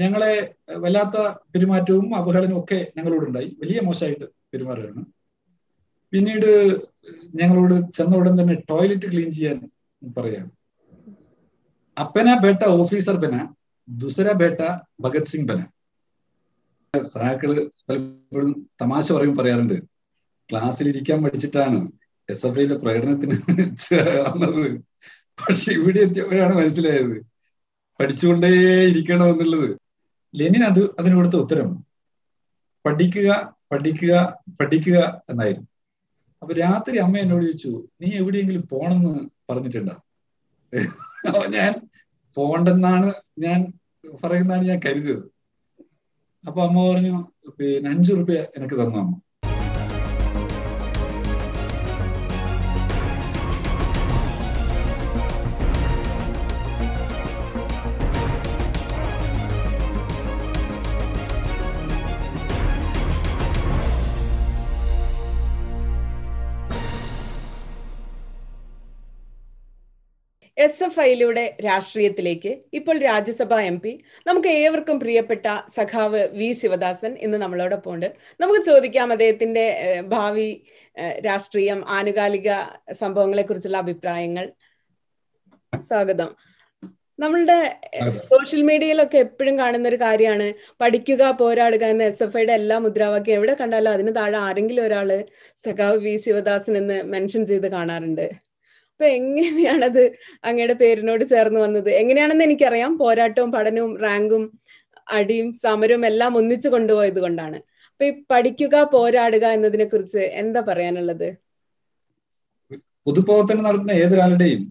ഞങ്ങളെ വല്ലാത്ത പെരുമാറ്റവും അവഹേളനവും ഒക്കെ ഞങ്ങളോടുണ്ടായി. വലിയ മോശമായിട്ട് പെരുമാറുകയാണ്. പിന്നീട് ഞങ്ങളോട് ചെന്ന ഉടൻ തന്നെ ടോയ്ലറ്റ് ക്ലീൻ ചെയ്യാൻ പറയാണ് അപ്പന ബേട്ട ഓഫീസർ ബന ദുസര ബേട്ട ഭഗത് സിംഗ് ബന. സഹാക്കൾ പലപ്പോഴും തമാശ പറയും പറയാറുണ്ട്. ക്ലാസ്സിൽ ഇരിക്കാൻ പഠിച്ചിട്ടാണ് എസ് എഫ് ഐയുടെ പ്രകടനത്തിന് ചേർന്നത്. പക്ഷെ ഇവിടെ എത്തിയപ്പോഴാണ് മനസ്സിലായത്. പഠിച്ചുകൊണ്ടേ ഇരിക്കണം എന്നുള്ളത് ലെനിൻ അത് അതിന് കൊടുത്ത ഉത്തരം പഠിക്കുക പഠിക്കുക പഠിക്കുക എന്നായിരുന്നു. അപ്പൊ രാത്രി അമ്മ എന്നോട് ചോദിച്ചു നീ എവിടെയെങ്കിലും പോണെന്ന് പറഞ്ഞിട്ടുണ്ടോ? ഞാൻ പോണ്ടെന്നാണ് ഞാൻ പറയുന്നതാണ് ഞാൻ കരുതിയത്. അപ്പൊ അമ്മ പറഞ്ഞു പിന്നെ അഞ്ചു റുപ്യ എനിക്ക് തന്നു? അമ്മ എസ് എഫ് ഐയിലൂടെ രാഷ്ട്രീയത്തിലേക്ക് ഇപ്പോൾ രാജ്യസഭാ എം പി നമുക്ക് ഏവർക്കും പ്രിയപ്പെട്ട സഖാവ് വി ശിവദാസൻ ഇന്ന് നമ്മളോടൊപ്പം ഉണ്ട്. നമുക്ക് ചോദിക്കാം അദ്ദേഹത്തിന്റെ ഭാവി രാഷ്ട്രീയം ആനുകാലിക സംഭവങ്ങളെ കുറിച്ചുള്ള അഭിപ്രായങ്ങൾ. സ്വാഗതം. നമ്മളുടെ സോഷ്യൽ മീഡിയയിലൊക്കെ എപ്പോഴും കാണുന്ന ഒരു കാര്യമാണ് പഠിക്കുക പോരാടുക എന്ന എസ് എഫ് ഐയുടെ എല്ലാ മുദ്രാവാക്യം എവിടെ കണ്ടാലും അതിന് താഴെ ആരെങ്കിലും ഒരാൾ സഖാവ് വി ശിവദാസൻ എന്ന് മെൻഷൻ ചെയ്ത് കാണാറുണ്ട്. അപ്പൊ എങ്ങനെയാണത് അങ്ങയുടെ പേരിനോട് ചേർന്ന് വന്നത്? എങ്ങനെയാണെന്ന് എനിക്കറിയാം. പോരാട്ടവും പഠനവും റാങ്കും അടിയും സമരവും എല്ലാം ഒന്നിച്ചു കൊണ്ടുപോയത് കൊണ്ടാണ്. അപ്പൊ ഈ പഠിക്കുക പോരാടുക എന്നതിനെ കുറിച്ച് എന്താ പറയാനുള്ളത്? പൊതുപ്രവർത്തനം നടത്തുന്ന ഏതൊരാളുടെയും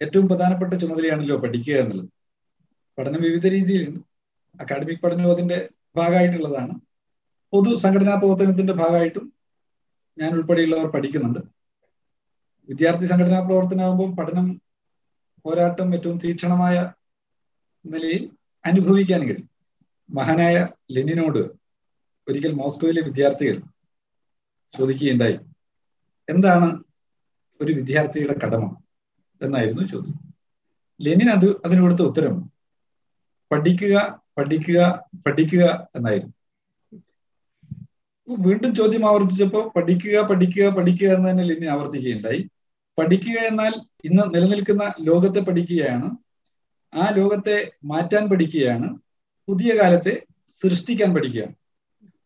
ഏറ്റവും പ്രധാനപ്പെട്ട ചുമതലയാണല്ലോ പഠിക്കുക എന്നുള്ളത്. പഠനം വിവിധ രീതിയിലുണ്ട്. അക്കാഡമിക് പഠനവും അതിന്റെ ഭാഗമായിട്ടുള്ളതാണ്. പൊതു സംഘടനാ പ്രവർത്തനത്തിന്റെ ഭാഗമായിട്ടും ഞാൻ ഉൾപ്പെടെയുള്ളവർ പഠിക്കുന്നുണ്ട്. വിദ്യാർത്ഥി സംഘടനാ പ്രവർത്തനമാകുമ്പോൾ പഠനം പോരാട്ടം ഏറ്റവും തീക്ഷണമായ നിലയിൽ അനുഭവിക്കാൻ കഴിയും. മഹാനായ ലെനിനോട് ഒരിക്കൽ മോസ്കോയിലെ വിദ്യാർത്ഥികൾ ചോദിക്കുകയുണ്ടായി എന്താണ് ഒരു വിദ്യാർത്ഥിയുടെ കടമ? എന്നായിരുന്നു ചോദ്യം. ലെനിൻ അത് അതിന് കൊടുത്ത ഉത്തരം പഠിക്കുക പഠിക്കുക പഠിക്കുക എന്നായിരുന്നു. വീണ്ടും ചോദ്യം ആവർത്തിച്ചപ്പോൾ പഠിക്കുക പഠിക്കുക പഠിക്കുക എന്ന് തന്നെ ലെനിൻ ആവർത്തിക്കുകയുണ്ടായി. പഠിക്കുക എന്നാൽ ഇന്ന് നിലനിൽക്കുന്ന ലോകത്തെ പഠിക്കുകയാണ്. ആ ലോകത്തെ മാറ്റാൻ പഠിക്കുകയാണ്. പുതിയ കാലത്തെ സൃഷ്ടിക്കാൻ പഠിക്കുകയാണ്.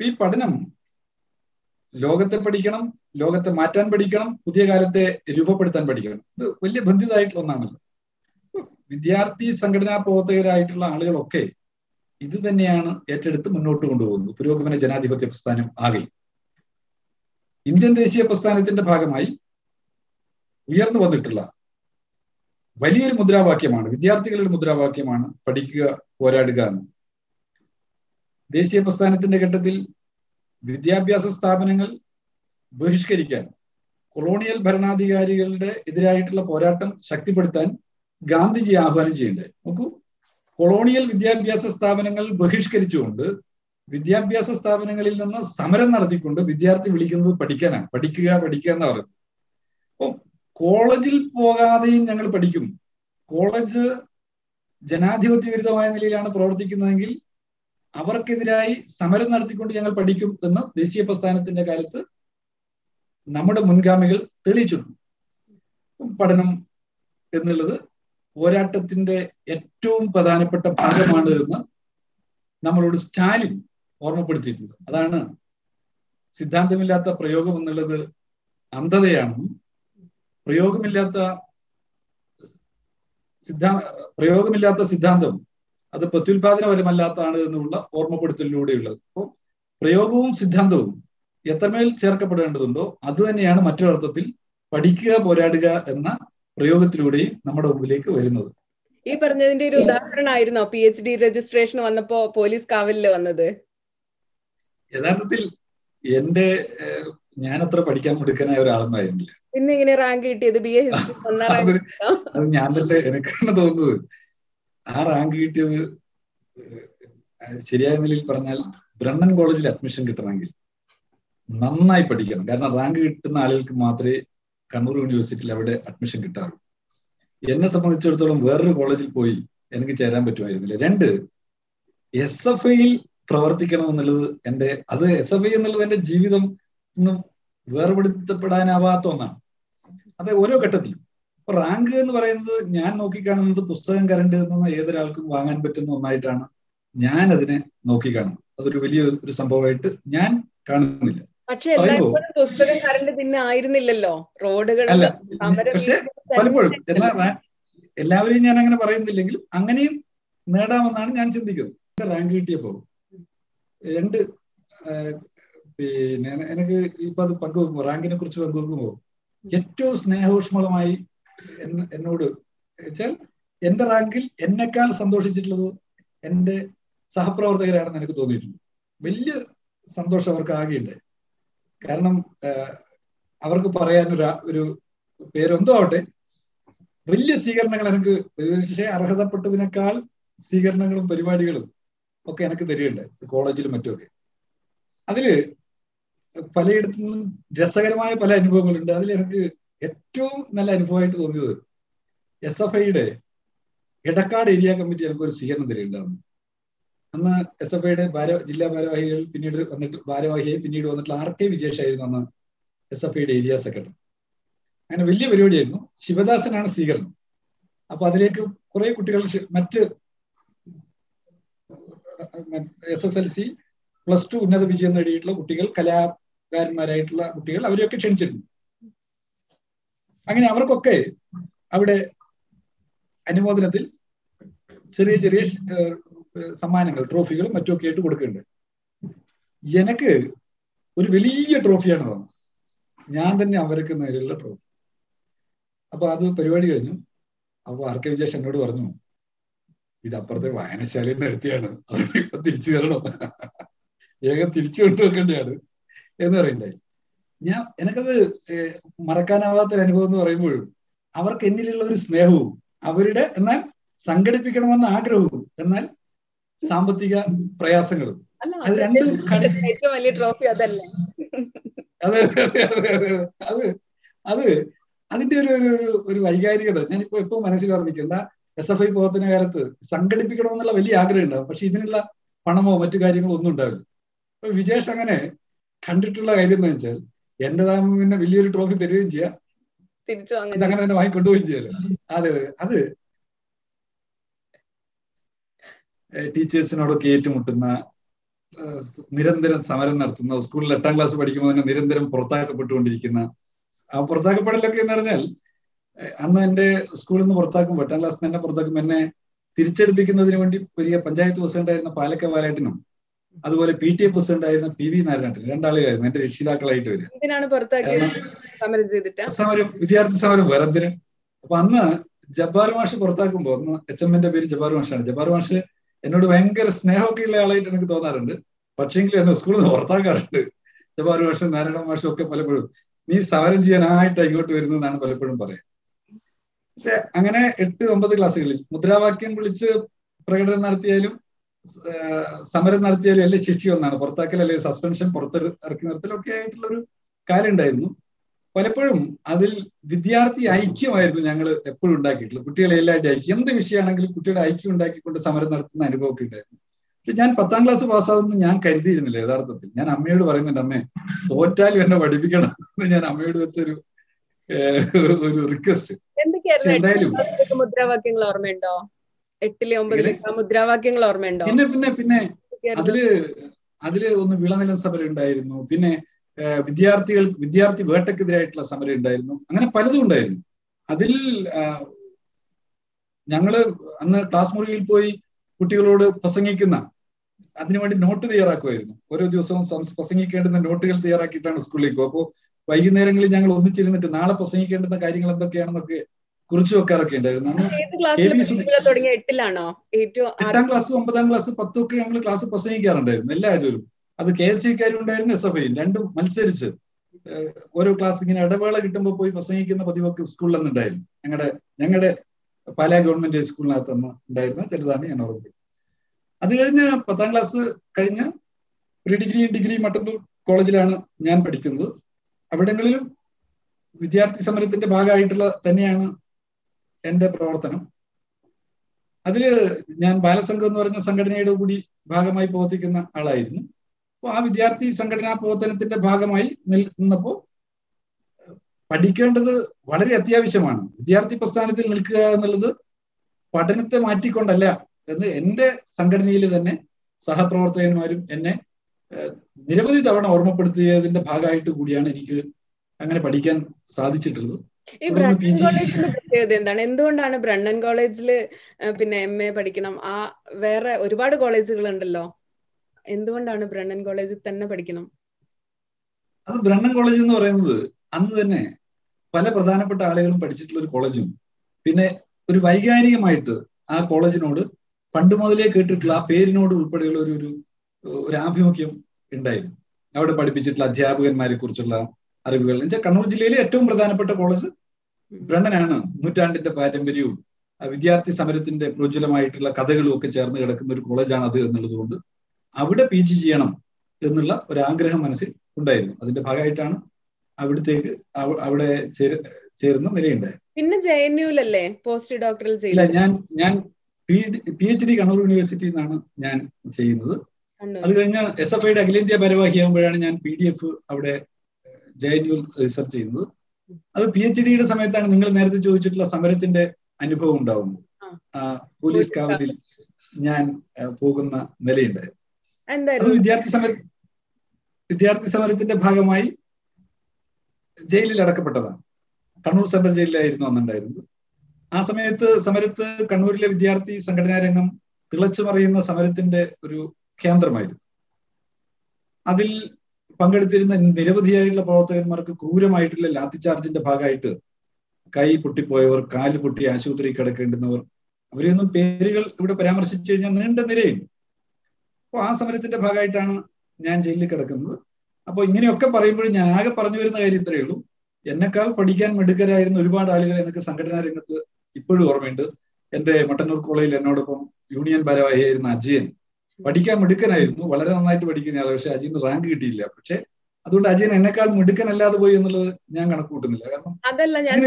ഈ പഠനം ലോകത്തെ പഠിക്കണം ലോകത്തെ മാറ്റാൻ പഠിക്കണം പുതിയ കാലത്തെ രൂപപ്പെടുത്താൻ പഠിക്കണം. ഇത് വലിയ ബന്ധിതമായിട്ടുള്ള ഒന്നാണല്ലോ. വിദ്യാർത്ഥി സംഘടനാ പ്രവർത്തകരായിട്ടുള്ള ആളുകളൊക്കെ ഇത് തന്നെയാണ് ഏറ്റെടുത്ത് മുന്നോട്ട് കൊണ്ടുപോകുന്നത്. പുരോഗമന ജനാധിപത്യ പ്രസ്ഥാനം ആകെ. ഇന്ത്യൻ ദേശീയ പ്രസ്ഥാനത്തിന്റെ ഭാഗമായി ഉയർന്നു വന്നിട്ടുള്ള വലിയൊരു മുദ്രാവാക്യമാണ് വിദ്യാർത്ഥികളുടെ മുദ്രാവാക്യമാണ് പഠിക്കുക പോരാടുക എന്ന്. ദേശീയ പ്രസ്ഥാനത്തിന്റെ ഘട്ടത്തിൽ വിദ്യാഭ്യാസ സ്ഥാപനങ്ങൾ ബഹിഷ്കരിക്കാൻ കൊളോണിയൽ ഭരണാധികാരികളുടെ എതിരായിട്ടുള്ള പോരാട്ടം ശക്തിപ്പെടുത്താൻ ഗാന്ധിജി ആഹ്വാനം ചെയ്യണ്ടേ നോക്കൂ കൊളോണിയൽ വിദ്യാഭ്യാസ സ്ഥാപനങ്ങൾ ബഹിഷ്കരിച്ചുകൊണ്ട് വിദ്യാഭ്യാസ സ്ഥാപനങ്ങളിൽ നിന്ന് സമരം നടത്തിക്കൊണ്ട് വിദ്യാർത്ഥി വിളിക്കുന്നത് പഠിക്കാനാണ്. പഠിക്കുക പഠിക്കുക എന്ന് പറയുന്നത്. അപ്പൊ കോളേജിൽ പോകാതെയും ഞങ്ങൾ പഠിക്കും. കോളേജ് ജനാധിപത്യ വിരുദ്ധമായ നിലയിലാണ് പ്രവർത്തിക്കുന്നതെങ്കിൽ അവർക്കെതിരായി സമരം നടത്തിക്കൊണ്ട് ഞങ്ങൾ പഠിക്കും എന്ന് ദേശീയ പ്രസ്ഥാനത്തിന്റെ കാലത്ത് നമ്മുടെ മുൻഗാമികൾ തെളിയിച്ചിട്ടുണ്ട്. പഠനം എന്നുള്ളത് പോരാട്ടത്തിന്റെ ഏറ്റവും പ്രധാനപ്പെട്ട ഭാഗമാണ് എന്ന് നമ്മളോട് സ്റ്റാലിൻ ഓർമ്മപ്പെടുത്തിയിട്ടുണ്ട്. അതാണ് സിദ്ധാന്തമില്ലാത്ത പ്രയോഗം എന്നുള്ളത് അന്ധതയാണെന്നും പ്രയോഗമില്ലാത്ത സിദ്ധാന്ത പ്രയോഗമില്ലാത്ത സിദ്ധാന്തം അത് പ്രത്യുൽപാദനപരമല്ലാത്തതാണ് എന്നുള്ള ഓർമ്മപ്പെടുത്തലിലൂടെയുള്ളത്. അപ്പോൾ പ്രയോഗവും സിദ്ധാന്തവും എത്രമേൽ ചേർക്കപ്പെടേണ്ടതുണ്ടോ അത് തന്നെയാണ് മറ്റൊരർത്ഥത്തിൽ പഠിക്കുക പോരാടുക എന്ന പ്രയോഗത്തിലൂടെയും നമ്മുടെ മുമ്പിലേക്ക് വരുന്നത്. ഈ പറഞ്ഞതിന്റെ ഒരു ഉദാഹരണമായിരുന്നോ പി എച്ച് ഡി രജിസ്ട്രേഷൻ വന്നപ്പോ പോലീസ് കാവലിൽ വന്നത്. യഥാർത്ഥത്തിൽ എന്റെ ഞാൻ അത്ര പഠിക്കാൻ മിടുക്കനായ ഒരാളൊന്നും ആയിരുന്നില്ല. പിന്നെ ഇങ്ങനെ റാങ്ക് കിട്ടിയത് ബി എ ഹിസ്റ്ററി അത് ഞാൻ തന്നെ എനിക്കാണ് തോന്നുന്നത്. ആ റാങ്ക് കിട്ടിയത് ശരിയായ നിലയിൽ പറഞ്ഞാൽ ബ്രണ്ണൻ കോളേജിൽ അഡ്മിഷൻ കിട്ടണമെങ്കിൽ നന്നായി പഠിക്കണം. കാരണം റാങ്ക് കിട്ടുന്ന ആളുകൾക്ക് മാത്രമേ കണ്ണൂർ യൂണിവേഴ്സിറ്റിയിൽ അവിടെ അഡ്മിഷൻ കിട്ടാറുള്ളൂ. എന്നെ സംബന്ധിച്ചിടത്തോളം വേറൊരു കോളേജിൽ പോയി എനിക്ക് ചേരാൻ പറ്റുമായിരുന്നില്ല. രണ്ട് എസ് എഫ് ഐയിൽ പ്രവർത്തിക്കണം എന്നുള്ളത് എന്റെ അത് എസ് എഫ് ഐ എന്നുള്ളത് എന്റെ ജീവിതം ഒന്നും വേർപെടുത്തപ്പെടാനാവാത്ത ഒന്നാണ്. അത് ഓരോ ഘട്ടത്തിലും. ഇപ്പൊ റാങ്ക് എന്ന് പറയുന്നത് ഞാൻ നോക്കിക്കാണുന്നത് പുസ്തകം കരണ്ട് നിന്ന് ഏതൊരാൾക്കും വാങ്ങാൻ പറ്റുന്ന ഒന്നായിട്ടാണ് ഞാൻ അതിനെ നോക്കിക്കാണുന്നത്. അതൊരു വലിയ ഒരു സംഭവമായിട്ട് ഞാൻ കാണുന്നില്ല. പക്ഷെ എല്ലായ്പ്പോഴും പുസ്തകം കരണ്ട് പിന്നെ ആയിരുന്നില്ലല്ലോ. റോഡുകൾ പക്ഷെ പലപ്പോഴും എന്നാ എല്ലാവരെയും ഞാൻ അങ്ങനെ പറയുന്നില്ലെങ്കിലും അങ്ങനെയും നേടാമെന്നാണ് ഞാൻ ചിന്തിക്കുന്നത്. റാങ്ക് കിട്ടിയപ്പോ രണ്ട് പിന്നെ എനിക്ക് ഇപ്പൊ അത് പങ്കുവെക്കുമ്പോ റാങ്കിനെ കുറിച്ച് പങ്കുവെക്കുമ്പോ ഏറ്റവും സ്നേഹോഷ്മളമായി എന്നോട് വെച്ചാൽ എന്റെ റാങ്കിൽ എന്നെക്കാൾ സന്തോഷിച്ചിട്ടുള്ളത് എന്റെ സഹപ്രവർത്തകരാണെന്ന് എനിക്ക് തോന്നിയിട്ടുണ്ട്. വലിയ സന്തോഷം അവർക്ക് ആകെയുണ്ട്. കാരണം അവർക്ക് പറയാൻ ഒരു ഒരു പേരെന്തോ ആവട്ടെ. വലിയ സ്വീകരണങ്ങൾ എനിക്ക് പക്ഷേ അർഹതപ്പെട്ടതിനേക്കാൾ സ്വീകരണങ്ങളും പരിപാടികളും ഒക്കെ എനിക്ക് തരികയുണ്ട്. കോളേജിലും മറ്റുമൊക്കെ. അതിൽ പലയിടത്തു നിന്നും രസകരമായ പല അനുഭവങ്ങളുണ്ട്. അതിൽ എനിക്ക് ഏറ്റവും നല്ല അനുഭവമായിട്ട് തോന്നിയത് എസ് എഫ് ഐയുടെ എടക്കാട് ഏരിയ കമ്മിറ്റി എനിക്ക് ഒരു സ്വീകരണം തരുന്നുണ്ടായിരുന്നു അന്ന് എസ് എഫ് ഐയുടെ ഭാര ജില്ലാ ഭാരവാഹികൾ പിന്നീട് വന്നിട്ട് ഭാരവാഹിയായി പിന്നീട് വന്നിട്ടുള്ള ആർ കെ വിജേഷായിരുന്നു അന്ന് എസ് എഫ് ഐയുടെ ഏരിയ സെക്രട്ടറി. അങ്ങനെ വലിയ പരിപാടിയായിരുന്നു. ശിവദാസനാണ് സ്വീകരണം. അപ്പൊ അതിലേക്ക് കുറെ കുട്ടികൾ മറ്റ് S S L C plus two ഉന്നത വിജയം നേടിയിട്ടുള്ള കുട്ടികൾ കലാകാരന്മാരായിട്ടുള്ള കുട്ടികൾ അവരെയൊക്കെ ക്ഷണിച്ചിട്ടുണ്ട്. അങ്ങനെ അവർക്കൊക്കെ അവിടെ അനുമോദനത്തിൽ ചെറിയ ചെറിയ സമ്മാനങ്ങൾ ട്രോഫികളും മറ്റുമൊക്കെ ആയിട്ട് കൊടുക്കുന്നുണ്ട്. എനിക്ക് ഒരു വലിയ ട്രോഫിയാണ് തന്നത് ഞാൻ തന്നെ അവർക്ക് നേരെയുള്ള ട്രോഫി. അപ്പൊ അത് പരിപാടി കഴിഞ്ഞു. അപ്പൊ ആർ കെ വിജേഷ് എന്നോട് പറഞ്ഞു ഇത് അപ്പുറത്തെ വായനശാലയിൽ നിന്ന് എടുത്തിയാണ് ഇപ്പൊ തിരിച്ചു തരണം? വേഗം തിരിച്ചു കൊണ്ടുവെക്കേണ്ടതാണ്. എന്ന് പറയണ്ടായി ഞാൻ എനിക്കത് മറക്കാനാവാത്ത ഒരു അനുഭവം എന്ന് പറയുമ്പോഴും അവർക്ക് എന്നിലുള്ള ഒരു സ്നേഹവും അവരുടെ എന്നാൽ സംഘടിപ്പിക്കണമെന്ന ആഗ്രഹവും എന്നാൽ സാമ്പത്തിക പ്രയാസങ്ങളും. അത് രണ്ടും ഏറ്റവും വലിയ ട്രോഫി അതല്ലേ? അതെ അതെ അതെ അതെ അത് അത് അതിന്റെ ഒരു ഒരു ഒരു വൈകാരികത. ഞാനിപ്പോ എപ്പോ മനസ്സിൽ ഓർമ്മിക്കേണ്ട എസ് എഫ് ഐ പോകത്തിന് കാലത്ത് സംഘടിപ്പിക്കണമെന്നുള്ള വലിയ ആഗ്രഹം ഉണ്ടാവും. പക്ഷെ ഇതിനുള്ള പണമോ മറ്റു കാര്യങ്ങളോ ഒന്നും ഉണ്ടാവില്ല. അപ്പൊ വിജേഷ് അങ്ങനെ കണ്ടിട്ടുള്ള കാര്യം എന്ന് വെച്ചാൽ എന്റേതാകുമ്പോൾ പിന്നെ വലിയൊരു ട്രോഫി തരികയും ചെയ്യാം. അങ്ങനെ തന്നെ വാങ്ങിക്കൊണ്ടുപോവുകയും ചെയ്യാലോ. അതെ അതെ ടീച്ചേഴ്സിനോടൊക്കെ ഏറ്റുമുട്ടുന്ന നിരന്തരം സമരം നടത്തുന്ന സ്കൂളിൽ എട്ടാം ക്ലാസ് പഠിക്കുമ്പോൾ തന്നെ നിരന്തരം പുറത്താക്കപ്പെട്ടുകൊണ്ടിരിക്കുന്ന ആ പുറത്താക്കപ്പെടലൊക്കെ എന്ന് പറഞ്ഞാൽ അന്ന് എന്റെ സ്കൂളിൽ നിന്ന് പുറത്താക്കുമ്പോൾ എട്ടാം ക്ലാസ്സിൽ തന്നെ പുറത്താക്കുമ്പോൾ എന്നെ തിരിച്ചെടുപ്പിക്കുന്നതിന് വേണ്ടി വലിയ പഞ്ചായത്ത് പ്രസിഡന്റ് ആയിരുന്ന പാലക്ക വാലാട്ടിനും അതുപോലെ പി ടി എ പ്രസിഡന്റ് ആയിരുന്ന പി വി നാരായണൻ രണ്ടാളുകളായിരുന്നു എന്റെ രക്ഷിതാക്കളായിട്ട് വരിക. സമരം വിദ്യാർത്ഥി സമരം വേറെന്തിന്? അപ്പൊ അന്ന് ജബ്ബാർ മാഷ് പുറത്താക്കുമ്പോൾ അന്ന് എച്ച് എമ്മിന്റെ പേര് ജബ്ബാർ മാഷാണ്. ജബ്ബാർ മാഷ് എന്നോട് ഭയങ്കര സ്നേഹമൊക്കെ ഉള്ള ആളായിട്ട് എനിക്ക് തോന്നാറുണ്ട്. പക്ഷേങ്കിലും എന്നെ സ്കൂളിൽ നിന്ന് പുറത്താക്കാറുണ്ട്. ജബ്ബാർ മാഷും നാരായണ മാഷും ഒക്കെ പലപ്പോഴും നീ സമരം ചെയ്യാനായിട്ട് ഇങ്ങോട്ട് വരുന്നതെന്നാണ് പലപ്പോഴും പറയാം പക്ഷെ അങ്ങനെ എട്ട് ഒമ്പത് ക്ലാസ്സുകളിൽ മുദ്രാവാക്യം വിളിച്ച് പ്രകടനം നടത്തിയാലും സമരം നടത്തിയാൽ അല്ലെ ശിക്ഷ ഒന്നാണ് പുറത്താക്കൽ അല്ലെ സസ്പെൻഷൻ പുറത്ത് ഇറക്കി നിർത്തലൊക്കെ ആയിട്ടുള്ള ഒരു കാര്യം ഉണ്ടായിരുന്നു പലപ്പോഴും അതിൽ വിദ്യാർത്ഥി ഐക്യമായിരുന്നു ഞങ്ങൾ എപ്പോഴും ഉണ്ടാക്കിയിട്ടുള്ളത്. കുട്ടികളെ എല്ലാവരുടെ ഐക്യം. എന്ത് വിഷയമാണെങ്കിലും കുട്ടികളുടെ ഐക്യം ഉണ്ടാക്കിക്കൊണ്ട് സമരം നടത്തുന്ന അനുഭവമൊക്കെ ഉണ്ടായിരുന്നു. പക്ഷെ ഞാൻ പത്താം ക്ലാസ് പാസ്സാവുമെന്ന് ഞാൻ കരുതിയിരുന്നില്ല യഥാർത്ഥത്തിൽ. ഞാൻ അമ്മയോട് പറയുന്നുണ്ട് അമ്മേ തോറ്റാലും എന്നെ പഠിപ്പിക്കണം എന്ന് ഞാൻ അമ്മയോട് വെച്ചൊരു ഒരു റിക്വസ്റ്റ് എന്തായാലും മുദ്രാവാക്യങ്ങൾ ഓർമ്മയുണ്ടോ? എട്ടിലെ ഒമ്പതിലെ മുദ്രാവാക്യങ്ങൾ ഓർമ്മയുണ്ടോ? പിന്നെ പിന്നെ പിന്നെ അതിൽ അതിൽ ഒന്ന് വിളനില സമരം ഉണ്ടായിരുന്നു പിന്നെ വിദ്യാർത്ഥികൾ വിദ്യാർത്ഥി വേട്ടക്കെതിരായിട്ടുള്ള സമരം ഉണ്ടായിരുന്നു അങ്ങനെ പലതും ഉണ്ടായിരുന്നു. അതിൽ ഞങ്ങൾ അന്ന് ക്ലാസ് മുറിയിൽ പോയി കുട്ടികളോട് പ്രസംഗിക്കുന്ന അതിനുവേണ്ടി നോട്ട് തയ്യാറാക്കുമായിരുന്നു. ഓരോ ദിവസവും പ്രസംഗിക്കേണ്ടുന്ന നോട്ടുകൾ തയ്യാറാക്കിയിട്ടാണ് സ്കൂളിലേക്ക്. അപ്പോൾ വൈകുന്നേരങ്ങളിൽ ഞങ്ങൾ ഒന്നിച്ചിരുന്നിട്ട് നാളെ പ്രസംഗിക്കേണ്ടുന്ന കാര്യങ്ങൾ എന്തൊക്കെയാണെന്നൊക്കെ കുറിച്ചു വെക്കാറൊക്കെ ഉണ്ടായിരുന്നു. അന്ന് എട്ടിലാണോ? എട്ടാം ക്ലാസ് ഒമ്പതാം ക്ലാസ് പത്തും ഒക്കെ ഞങ്ങൾ ക്ലാസ് പ്രസംഗിക്കാറുണ്ടായിരുന്നു എല്ലാവരും. അത് കെ എസ് സിക്കാരും ഉണ്ടായിരുന്നു എസ് എഫ് ഐയും രണ്ടും മത്സരിച്ച് ഓരോ ക്ലാസ് ഇങ്ങനെ ഇടവേള കിട്ടുമ്പോൾ പോയി പ്രസംഗിക്കുന്ന പതിവൊക്കെ സ്കൂളിൽ നിന്ന് ഉണ്ടായിരുന്നു. ഞങ്ങളുടെ ഞങ്ങളുടെ പാലാ ഗവൺമെന്റ് സ്കൂളിനകത്ത് നിന്ന് ഉണ്ടായിരുന്ന ചിലതാണ് ഞാൻ ഓർമ്മ. അത് കഴിഞ്ഞ് പത്താം ക്ലാസ് കഴിഞ്ഞ് പ്രീ ഡിഗ്രി ഡിഗ്രി മട്ടന്നൂർ കോളേജിലാണ് ഞാൻ പഠിക്കുന്നത്. അവിടങ്ങളിലും വിദ്യാർത്ഥി സമരത്തിന്റെ ഭാഗമായിട്ടുള്ള തന്നെയാണ് എന്റെ പ്രവർത്തനം. അതിൽ ഞാൻ ബാലസംഘം എന്ന് പറഞ്ഞ സംഘടനയുടെ കൂടി ഭാഗമായി പ്രവർത്തിക്കുന്ന ആളായിരുന്നു. അപ്പോൾ ആ വിദ്യാർത്ഥി സംഘടനാ പ്രവർത്തനത്തിന്റെ ഭാഗമായി നിൽക്കുന്നപ്പോൾ പഠിക്കേണ്ടത് വളരെ അത്യാവശ്യമാണ്. വിദ്യാർത്ഥി പ്രസ്ഥാനത്തിൽ നിൽക്കുക എന്നുള്ളത് പഠനത്തെ മാറ്റിക്കൊണ്ടല്ല എന്ന് എന്റെ സംഘടനയിൽ തന്നെ സഹപ്രവർത്തകന്മാരും എന്നെ നിരവധി തവണ ഓർമ്മപ്പെടുത്തിയതിന്റെ ഭാഗമായിട്ട് കൂടിയാണ് എനിക്ക് അങ്ങനെ പഠിക്കാൻ സാധിച്ചിട്ടുള്ളത്. ഈ ബ്രണ്ണൻ കോളേജിന്റെ പ്രത്യേകത എന്താണ്? എന്തുകൊണ്ടാണ് ബ്രണ്ണൻ കോളേജിൽ പിന്നെ എം എ പഠിക്കണം? ആ വേറെ ഒരുപാട് കോളേജുകൾ ഉണ്ടല്ലോ. എന്തുകൊണ്ടാണ് ബ്രണ്ണൻ കോളേജിൽ തന്നെ പഠിക്കണം? അത് ബ്രണ്ണൻ കോളേജ് എന്ന് പറയുന്നത് അന്ന് തന്നെ പല പ്രധാനപ്പെട്ട ആളുകളും പഠിച്ചിട്ടുള്ള ഒരു കോളേജും. പിന്നെ ഒരു വൈകാരികമായിട്ട് ആ കോളേജിനോട് പണ്ട് മുതലേ കേട്ടിട്ടുള്ള ആ പേരിനോട് ഉൾപ്പെടെയുള്ള ഒരു ഒരു ഒരു ആഭിമുഖ്യം ഉണ്ടായിരുന്നു. അവിടെ പഠിപ്പിച്ചിട്ടുള്ള അധ്യാപകന്മാരെ കുറിച്ചുള്ള അറിവുകൾ. എന്നുവെച്ചാൽ കണ്ണൂർ ജില്ലയിലെ ഏറ്റവും പ്രധാനപ്പെട്ട കോളേജ് ബ്രണ്ണനാണ്. നൂറ്റാണ്ടിന്റെ പാരമ്പര്യവും വിദ്യാർത്ഥി സമരത്തിന്റെ പ്രോജ്വലമായിട്ടുള്ള കഥകളും ഒക്കെ ചേർന്ന് കിടക്കുന്ന ഒരു കോളേജാണ് അത് എന്നുള്ളത് കൊണ്ട് അവിടെ പി ജി ചെയ്യണം എന്നുള്ള ഒരു ആഗ്രഹം മനസ്സിൽ ഉണ്ടായിരുന്നു. അതിന്റെ ഭാഗമായിട്ടാണ് അവിടത്തേക്ക് അവിടെ ചേരുന്ന നിലയുണ്ടായത്. പിന്നെ ജെ എൻ യുലല്ലേ പോസ്റ്റ് ഡോക്ടറൽ ഇല്ല ഞാൻ ഞാൻ P H D Kannur university നിന്നാണ് ഞാൻ ചെയ്യുന്നത്. അത് കഴിഞ്ഞ എസ് എഫ് ഐയുടെ അഖിലേന്ത്യാ ഭാരവാഹിയാകുമ്പോഴാണ് ഞാൻ പി ഡി എഫ് അവിടെ ജെ എൻ യു റിസർച്ച് ചെയ്യുന്നത്. അത് പി എച്ച് ഡിയുടെ സമയത്താണ് നിങ്ങൾ നേരത്തെ ചോദിച്ചിട്ടുള്ള സമരത്തിന്റെ അനുഭവം ഉണ്ടാവുന്നത്. പോലീസ് കാവലിൽ ഞാൻ പോകുന്ന നിലയുണ്ടായിരുന്നു. അത് വിദ്യാർത്ഥി സമര വിദ്യാർത്ഥി സമരത്തിന്റെ ഭാഗമായി ജയിലിൽ അടക്കപ്പെട്ടതാണ്. കണ്ണൂർ സെൻട്രൽ ജയിലിലായിരുന്നു അന്നുണ്ടായിരുന്നത്. ആ സമയത്ത് സമരത്ത് കണ്ണൂരിലെ വിദ്യാർത്ഥി സംഘടനാ രംഗം തിളച്ചു മറിയുന്ന സമരത്തിന്റെ ഒരു കേന്ദ്രമായിരുന്നു. അതിൽ പങ്കെടുത്തിരുന്ന നിരവധിയായിട്ടുള്ള പ്രവർത്തകന്മാർക്ക് ക്രൂരമായിട്ടുള്ള ലാത്തിചാർജിന്റെ ഭാഗമായിട്ട് കൈ പൊട്ടിപ്പോയവർ കാൽ പൊട്ടി ആശുപത്രി കിടക്കേണ്ടുന്നവർ അവരെയൊന്നും പേരുകൾ ഇവിടെ പരാമർശിച്ചു കഴിഞ്ഞാൽ നീണ്ട നിരയുണ്ട് അപ്പോൾ ആ സമരത്തിന്റെ ഭാഗമായിട്ടാണ് ഞാൻ ജയിലിൽ കിടക്കുന്നത്. അപ്പോൾ ഇങ്ങനെയൊക്കെ പറയുമ്പോഴും ഞാൻ ആകെ പറഞ്ഞു വരുന്ന കാര്യം ഇത്രയേ ഉള്ളൂ. എന്നെക്കാൾ പഠിക്കാൻ മിടുക്കരായിരുന്ന ഒരുപാട് ആളുകൾ എനിക്ക് സംഘടനാ രംഗത്ത് ഇപ്പോഴും ഓർമ്മയുണ്ട്. എന്റെ മട്ടന്നൂർ കോളേജിൽ എന്നോടൊപ്പം യൂണിയൻ ഭാരവാഹിയായിരുന്ന അജയൻ. പഠിക്കാൻ മിടുക്കനായിരുന്നു. വളരെ നന്നായിട്ട് പഠിക്കുന്ന ആളാണ് പക്ഷെ അജീന് റാങ്ക് കിട്ടിയില്ല. പക്ഷെ അതുകൊണ്ട് അജയൻ എന്നെക്കാൾ മിടുക്കനല്ലാതെ പോയി എന്നുള്ളത് ഞാൻ കണക്ക് കൂട്ടുന്നില്ല കാരണം അതല്ല ഞാൻ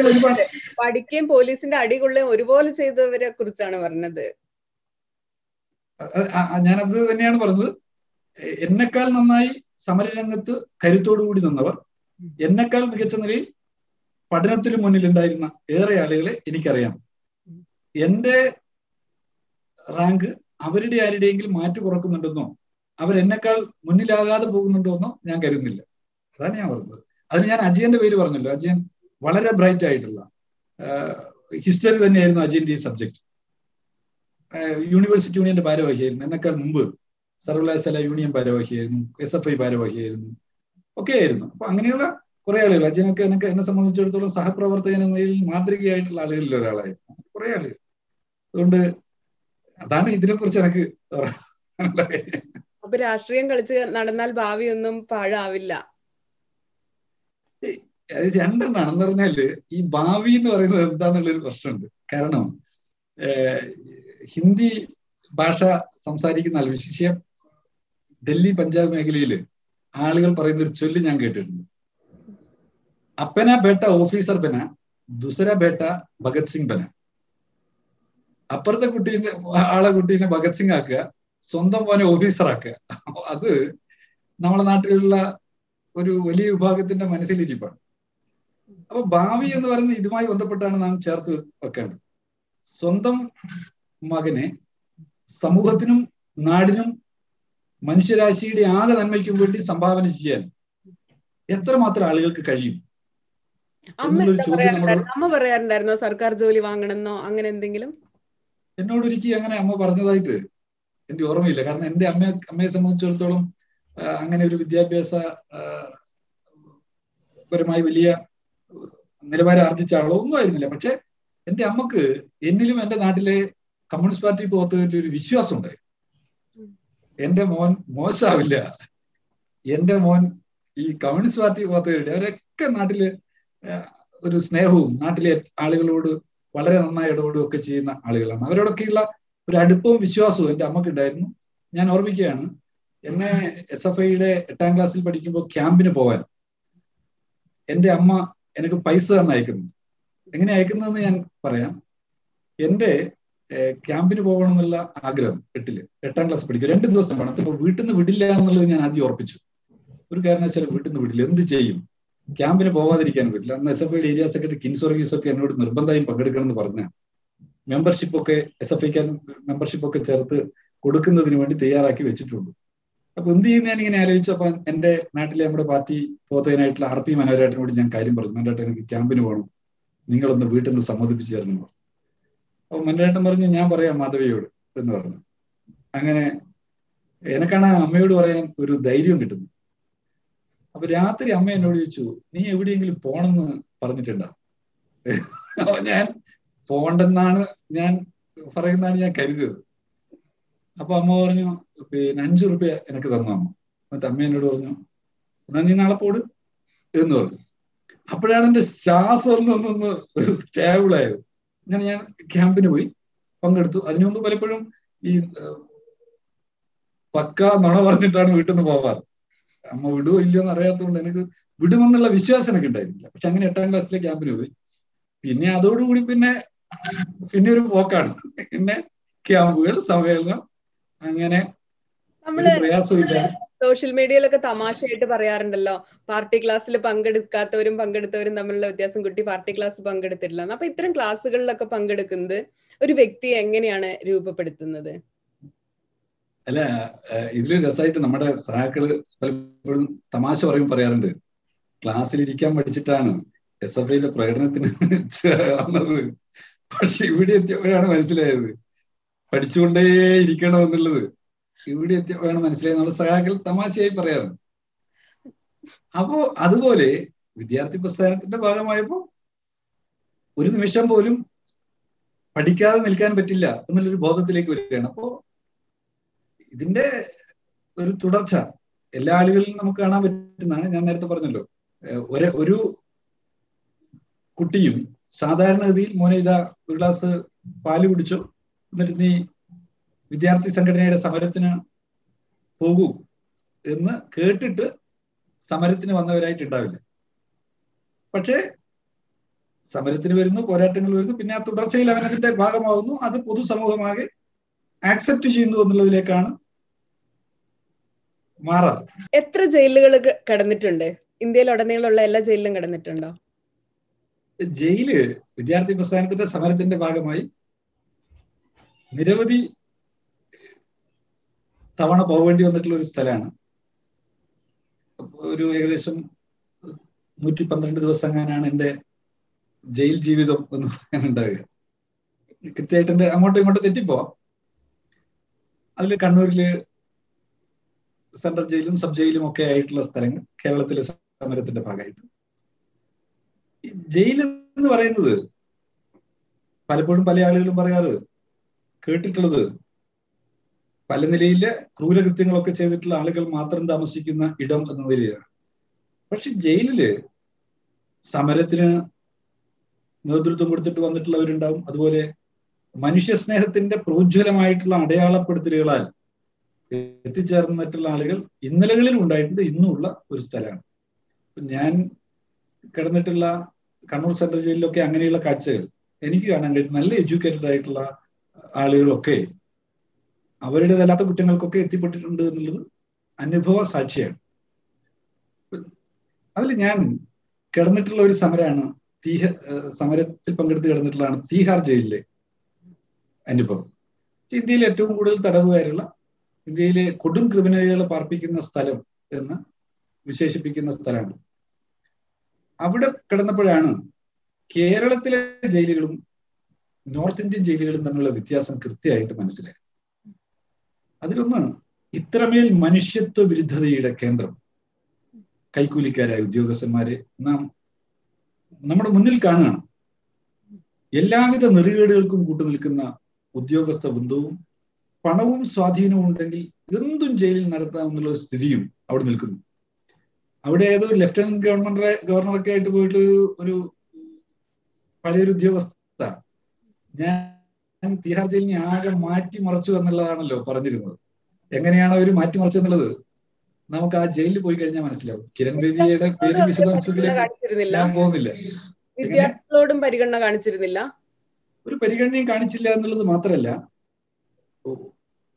പഠിക്കുകയും പോലീസിന്റെ അടികൊള്ളുകയും ഒരുപോലെ ചെയ്തവരെ കുറിച്ചാണ് പറഞ്ഞത്. ഞാനത് തന്നെയാണ് പറഞ്ഞത്. എന്നെക്കാൾ നന്നായി സമരരംഗത്ത് കരുത്തോടുകൂടി നിന്നവർ എന്നെക്കാൾ മികച്ച നിലയിൽ പഠനത്തിന് മുന്നിൽ ഉണ്ടായിരുന്ന ഏറെ ആളുകളെ എനിക്കറിയാം. എന്റെ റാങ്ക് അവരുടെ ആരുടെയെങ്കിലും മാറ്റി കുറക്കുന്നുണ്ടെന്നോ? അവരെന്നെക്കാൾ മുന്നിലാകാതെ പോകുന്നുണ്ടോ എന്നോ ഞാൻ കരുതുന്നില്ല. അതാണ് ഞാൻ പറഞ്ഞത്. അതിന് ഞാൻ അജയന്റെ പേര് പറഞ്ഞല്ലോ. അജയൻ വളരെ ബ്രൈറ്റ് ആയിട്ടുള്ള ഹിസ്റ്ററി തന്നെയായിരുന്നു അജയന്റെ ഈ സബ്ജക്ട് യൂണിവേഴ്സിറ്റി യൂണിയന്റെ ഭാരവാഹിയായിരുന്നു. എന്നെക്കാൾ മുമ്പ് സർവകലാശാല യൂണിയൻ ഭാരവാഹിയായിരുന്നു എസ് എഫ് ഐ ഭാരവാഹിയായിരുന്നു ഒക്കെ ആയിരുന്നു അപ്പൊ അങ്ങനെയുള്ള കുറെ ആളുകൾ അജയനൊക്കെ എനിക്ക് എന്നെ സംബന്ധിച്ചിടത്തോളം സഹപ്രവർത്തകൻ എന്നതിൽ മാതൃകയായിട്ടുള്ള ആളുകളിൽ ഒരാളായിരുന്നു. കുറെ ആളുകൾ. അതുകൊണ്ട് അതാണ് ഇതിനെ കുറിച്ച് എനിക്ക് അപ്പൊ രാഷ്ട്രീയം കളിച്ച് നടന്നാൽ ഭാവി ഒന്നും പാഴാവില്ല രണ്ടെണ്ണാണ് എന്ന് പറഞ്ഞാൽ ഈ ഭാവി എന്ന് പറയുന്നത് എന്താന്നുള്ളൊരു പ്രശ്നമുണ്ട്. കാരണം ഹിന്ദി ഭാഷ സംസാരിക്കുന്ന ആൾ വിശേഷം ഡൽഹി പഞ്ചാബ് മേഖലയിൽ ആളുകൾ പറയുന്ന ഒരു ചൊല്ല് ഞാൻ കേട്ടിട്ടുണ്ട്. അപ്പന ബേട്ട ഓഫീസർ ബന ദുസര ബേട്ട ഭഗത് സിംഗ് ബന. അപ്പുറത്തെ കുട്ടീനെ ആളെ കുട്ടീനെ ഭഗത് സിംഗ് ആക്കുക സ്വന്തം മോനെ ഓഫീസറാക്കുക അത് നമ്മളെ നാട്ടിലുള്ള ഒരു വലിയ വിഭാഗത്തിന്റെ മനസ്സിലിരിപ്പാണ്. അപ്പൊ ഭാവി എന്ന് പറയുന്നത് ഇതുമായി ബന്ധപ്പെട്ടാണ് നാം ചേർത്ത് വെക്കേണ്ടത്. സ്വന്തം മകനെ സമൂഹത്തിനും നാടിനും മനുഷ്യരാശിയുടെ ആകെ നന്മയ്ക്കും വേണ്ടി സംഭാവന ചെയ്യാൻ എത്രമാത്രം ആളുകൾക്ക് കഴിയും? അമ്മ പറയാറുണ്ടായിരുന്നോ? സർക്കാർ ജോലി വാങ്ങണമെന്നോ? അങ്ങനെ എന്തെങ്കിലും? എന്നോട് ഒരിക്കലും അങ്ങനെ അമ്മ പറഞ്ഞതായിട്ട് എന്റെ ഓർമ്മയില്ല. കാരണം എന്റെ അമ്മ അമ്മയെ സംബന്ധിച്ചിടത്തോളം അങ്ങനെ ഒരു വിദ്യാഭ്യാസ പരമായി വലിയ നിലവാരം ആർജിച്ച ആളോ ഒന്നും ആയിരുന്നില്ല. പക്ഷെ എന്റെ അമ്മയ്ക്ക് എന്നിലും എന്റെ നാട്ടിലെ കമ്മ്യൂണിസ്റ്റ് പാർട്ടി പ്രവർത്തകരിൽ ഒരു വിശ്വാസം ഉണ്ടായി എന്റെ മോൻ മോശമാവില്ല എന്റെ മോൻ ഈ കമ്മ്യൂണിസ്റ്റ് പാർട്ടി പ്രവർത്തകരുടെ അവരൊക്കെ നാട്ടിൽ ഒരു സ്നേഹവും നാട്ടിലെ ആളുകളോട് വളരെ നന്നായി ഇടപെടുകയൊക്കെ ചെയ്യുന്ന ആളുകളാണ്. അവരോടൊക്കെയുള്ള ഒരു അടുപ്പവും വിശ്വാസവും എന്റെ അമ്മയ്ക്ക് ഉണ്ടായിരുന്നു ഞാൻ ഓർമ്മിക്കുകയാണ് എന്നെ എസ് എഫ് ഐയുടെ എട്ടാം ക്ലാസ്സിൽ പഠിക്കുമ്പോൾ ക്യാമ്പിന് പോകാൻ എന്റെ അമ്മ എനിക്ക് പൈസ തന്നെ അയക്കുന്നു എങ്ങനെ അയക്കുന്നതെന്ന് ഞാൻ പറയാം. എന്റെ ക്യാമ്പിന് പോകണമെന്നുള്ള ആഗ്രഹം എട്ടിൽ എട്ടാം ക്ലാസ് പഠിക്കും രണ്ട് ദിവസം പണത്തിൽ വീട്ടിൽ നിന്ന് വിടില്ല എന്നുള്ളത് ഞാൻ ആദ്യം ഉറപ്പിച്ചു ഒരു കാരണവശാലും വീട്ടിൽ നിന്ന് വിടില്ല. എന്ത് ചെയ്യും? ക്യാമ്പിന് പോവാതിരിക്കാൻ പറ്റില്ല. അന്ന് എസ് എഫ് ഐയുടെ ഏരിയ സെക്രട്ടറി കിൻസ് വർഗീസ് ഒക്കെ എന്നോട് നിർബന്ധമായും പങ്കെടുക്കണം എന്ന് പറഞ്ഞ മെമ്പർഷിപ്പ് ഒക്കെ എസ് എഫ് ഐക്കാൻ മെമ്പർഷിപ്പ് ഒക്കെ ചേർത്ത് കൊടുക്കുന്നതിന് വേണ്ടി തയ്യാറാക്കി വെച്ചിട്ടുണ്ട്. അപ്പൊ എന്ത് ചെയ്യുന്ന ഞാൻ ഇങ്ങനെ ആലോചിച്ചു. അപ്പൊ എന്റെ നാട്ടിലെ നമ്മുടെ പാർട്ടി പോത്തതിനായിട്ടുള്ള ആർ പി മനോഹരേട്ടനോട് ഞാൻ കാര്യം പറഞ്ഞു. മനോഹരേട്ടൻ എനിക്ക് ക്യാമ്പിന് പോകണം. നിങ്ങളൊന്ന് വീട്ടിൽ നിന്ന് സമ്മതിപ്പിച്ചു തരണം അപ്പൊ മനോഹരേട്ടൻ പറഞ്ഞു ഞാൻ പറയാം മാധവിയോട് എന്ന് പറഞ്ഞു. അങ്ങനെ എനക്കാണ് അമ്മയോട് പറയാൻ ഒരു ധൈര്യം കിട്ടുന്നത് അപ്പൊ രാത്രി അമ്മ എന്നോട് ചോദിച്ചു നീ എവിടെയെങ്കിലും പോണെന്ന് പറഞ്ഞിട്ടുണ്ടോ? ഞാൻ പോണ്ടെന്നാണ് ഞാൻ പറയുന്നതാണ് ഞാൻ കരുതിയത്. അപ്പൊ അമ്മ പറഞ്ഞു പിന്നെ അഞ്ചു റുപ്യ എനിക്ക് തന്നു അമ്മ? എന്നിട്ട് അമ്മ എന്നോട് പറഞ്ഞു എന്നാ നീ നാളെ പോട് എന്ന് പറഞ്ഞു. അപ്പോഴാണ് എന്റെ ശ്വാസം ഒന്നൊന്നൊന്ന് സ്റ്റേബിൾ ആയത്. അങ്ങനെ ഞാൻ ക്യാമ്പിന് പോയി പങ്കെടുത്തു. അതിനു മുമ്പ് പലപ്പോഴും ഈ പക്ക നുണ പറഞ്ഞിട്ടാണ് വീട്ടിൽ നിന്ന് പോവാറ്. അമ്മ വിടുവോ ഇല്ലയോ എന്ന് അറിയാത്തതുകൊണ്ട് എനിക്ക് വിടുമെന്നുള്ള വിശ്വാസം എനിക്ക് ഉണ്ടായിരുന്നില്ല. പക്ഷെ അങ്ങനെ എട്ടാം ക്ലാസ്സിലെ ക്യാമ്പിന് പോയി. പിന്നെ അതോടുകൂടി പിന്നെ പിന്നെ ഒരു പോക്കാണ് പിന്നെ ക്യാമ്പുകൾ സമ്മേളനം അങ്ങനെ പ്രയാസമില്ല സോഷ്യൽ മീഡിയയിലൊക്കെ തമാശയായിട്ട് പറയാറുണ്ടല്ലോ. പാർട്ടി ക്ലാസ്സിൽ പങ്കെടുക്കാത്തവരും പങ്കെടുത്തവരും തമ്മിലുള്ള വ്യത്യാസം. കുട്ടി പാർട്ടി ക്ലാസ് പങ്കെടുത്തിട്ടില്ല. അപ്പൊ ഇത്തരം ക്ലാസ്സുകളിലൊക്കെ പങ്കെടുക്കുന്നത് ഒരു വ്യക്തിയെ എങ്ങനെയാണ് രൂപപ്പെടുത്തുന്നത്? അല്ല ഇതിൽ രസമായിട്ട് നമ്മുടെ സഹാക്കൾ പലപ്പോഴും തമാശ പറയും പറയാറുണ്ട്. ക്ലാസ്സിൽ ഇരിക്കാൻ പഠിച്ചിട്ടാണ് എസ് എഫ് ഐയുടെ പ്രകടനത്തിന് പക്ഷെ ഇവിടെ എത്തിയപ്പോഴാണ് മനസ്സിലായത്. പഠിച്ചുകൊണ്ടേ ഇരിക്കണം എന്നുള്ളത് ഇവിടെ എത്തിയപ്പോഴാണ് മനസ്സിലായത്. നമ്മുടെ സഹാക്കൾ തമാശയായി പറയാറുണ്ട്. അപ്പോ അതുപോലെ വിദ്യാർത്ഥി പ്രസ്ഥാനത്തിന്റെ ഭാഗമായപ്പോ ഒരു നിമിഷം പോലും പഠിക്കാതെ നിൽക്കാൻ പറ്റില്ല എന്നുള്ളൊരു ബോധത്തിലേക്ക് വരികയാണ്. അപ്പോ ഇതിന്റെ ഒരു തുടർച്ച എല്ലാ ആളുകളിലും നമുക്ക് കാണാൻ പറ്റുന്നതാണ്. ഞാൻ നേരത്തെ പറഞ്ഞല്ലോ. ഒരു ഒരു കുട്ടിയും സാധാരണഗതിയിൽ മോനെ ഇതാ ഒരു ഗ്ലാസ് പാൽ കുടിച്ചു എന്നിട്ട് നീ വിദ്യാർത്ഥി സംഘടനയുടെ സമരത്തിന് പോകൂ എന്ന് കേട്ടിട്ട് സമരത്തിന് വന്നവരായിട്ട് ഉണ്ടാവില്ല. പക്ഷേ സമരത്തിന് വരുന്നു പോരാട്ടങ്ങൾ വരുന്നു പിന്നെ ആ തുടർച്ചയിൽ അവൻ അതിന്റെ ഭാഗമാവുന്നു അത് പൊതുസമൂഹമാകെ ആക്സെപ്റ്റ് ചെയ്യുന്നു എന്നുള്ളതിലേക്കാണ് മാറാറ്. എത്ര ജയിലുകൾ കടന്നിട്ടുണ്ട്? ഇന്ത്യയിൽ ഉടനീളമുള്ള എല്ലാ ജയിലിലും കടന്നിട്ടുണ്ടോ? ജയിൽ വിദ്യാർത്ഥി പ്രസ്ഥാനത്തിന്റെ സമരത്തിന്റെ ഭാഗമായി നിരവധി തവണ പോകേണ്ടി വന്നിട്ടുള്ള ഒരു സ്ഥലമാണ്. ഒരു ഏകദേശം നൂറ്റി പന്ത്രണ്ട് ദിവസം അങ്ങനെയാണ് എന്റെ ജയിൽ ജീവിതം എന്ന് പറയാനുണ്ടാവുക. കൃത്യമായിട്ട് എന്റെ അങ്ങോട്ടും ഇങ്ങോട്ടും തെറ്റിപ്പോവാം. അതിൽ കണ്ണൂരിൽ സെൻട്രൽ ജയിലും സബ് ജയിലും ഒക്കെ ആയിട്ടുള്ള സ്ഥലങ്ങൾ കേരളത്തിലെ സമരത്തിന്റെ ഭാഗമായിട്ട്. ജയിൽ എന്ന് പറയുന്നത് പലപ്പോഴും പല ആളുകളും പറയാറ് കേട്ടിട്ടുള്ളത് പല നിലയിലെ ക്രൂരകൃത്യങ്ങളൊക്കെ ചെയ്തിട്ടുള്ള ആളുകൾ മാത്രം താമസിക്കുന്ന ഇടം എന്ന നിലയിലാണ് പക്ഷെ ജയിലിൽ സമരത്തിന് നേതൃത്വം കൊടുത്തിട്ട് വന്നിട്ടുള്ളവരുണ്ടാവും. അതുപോലെ മനുഷ്യ സ്നേഹത്തിന്റെ പ്രോജ്വലമായിട്ടുള്ള അടയാളപ്പെടുത്തലുകളാൽ എത്തിച്ചേർന്നിട്ടുള്ള ആളുകൾ ഇന്നലകളിൽ ഉണ്ടായിട്ടുണ്ട്. ഇന്നുള്ള ഒരു സ്ഥലമാണ്. ഞാൻ കിടന്നിട്ടുള്ള കണ്ണൂർ സെൻട്രൽ ജയിലിലൊക്കെ അങ്ങനെയുള്ള കാഴ്ചകൾ എനിക്ക് കാണാൻ കഴിയും. നല്ല എഡ്യൂക്കേറ്റഡ് ആയിട്ടുള്ള ആളുകളൊക്കെ അവരുടേതല്ലാത്ത കുറ്റങ്ങൾക്കൊക്കെ എത്തിപ്പെട്ടിട്ടുണ്ട് എന്നുള്ളത് അനുഭവ സാക്ഷിയാണ്. അതിൽ ഞാൻ കിടന്നിട്ടുള്ള ഒരു സമരമാണ് തീഹ സമരത്തിൽ പങ്കെടുത്ത് കിടന്നിട്ടുള്ളതാണ് തീഹാർ ജയിലിലെ അനുഭവം. ഇന്ത്യയിൽ ഏറ്റവും കൂടുതൽ തടവുകാരുള്ള ഇന്ത്യയിലെ കൊടും ക്രിമിനലുകളെ പാർപ്പിക്കുന്ന സ്ഥലം എന്ന് വിശേഷിപ്പിക്കുന്ന സ്ഥലമാണ്. അവിടെ കിടന്നപ്പോഴാണ് കേരളത്തിലെ ജയിലുകളും നോർത്ത് ഇന്ത്യൻ ജയിലുകളും തമ്മിലുള്ള വ്യത്യാസം കൃത്യമായിട്ട് മനസ്സിലായി അതിലൊന്ന് ഇത്രമേൽ മനുഷ്യത്വ വിരുദ്ധതയുടെ കേന്ദ്രം. കൈക്കൂലിക്കാരായ ഉദ്യോഗസ്ഥന്മാരെ നാം നമ്മുടെ മുന്നിൽ കാണുകയാണ്. എല്ലാവിധ നെറികേടുകൾക്കും കൂട്ടുനിൽക്കുന്ന ഉദ്യോഗസ്ഥ ബന്ധവും പണവും സ്വാധീനവും ഉണ്ടെങ്കിൽ എന്തും ജയിലിൽ നടത്താമെന്നുള്ള സ്ഥിതിയും അവിടെ നിൽക്കുന്നു. അവിടെ ഏതോ ലെഫ്റ്റനന്റ് ഗവൺമെന്റ് ഗവർണറൊക്കെ ആയിട്ട് പോയിട്ട് ഒരു ഒരു പഴയൊരു ഉദ്യോഗസ്ഥ. ഞാൻ തിഹാർ ജയിലിനെ ആകെ മാറ്റിമറിച്ചു എന്നുള്ളതാണല്ലോ പറഞ്ഞിരുന്നത്. എങ്ങനെയാണ് അവർ മാറ്റിമറിച്ചു എന്നുള്ളത്? നമുക്ക് ആ ജയിലിൽ പോയി കഴിഞ്ഞാൽ മനസ്സിലാവും. കിരൺ ബേദിയുടെ പേര് വിശദാംശത്തിലേക്ക് ഞാൻ പോകുന്നില്ല. വിദ്യാർത്ഥികളോടും പരിഗണന കാണിച്ചിരുന്നില്ല. ഒരു പരിഗണനയും കാണിച്ചില്ല എന്നുള്ളത് മാത്രമല്ല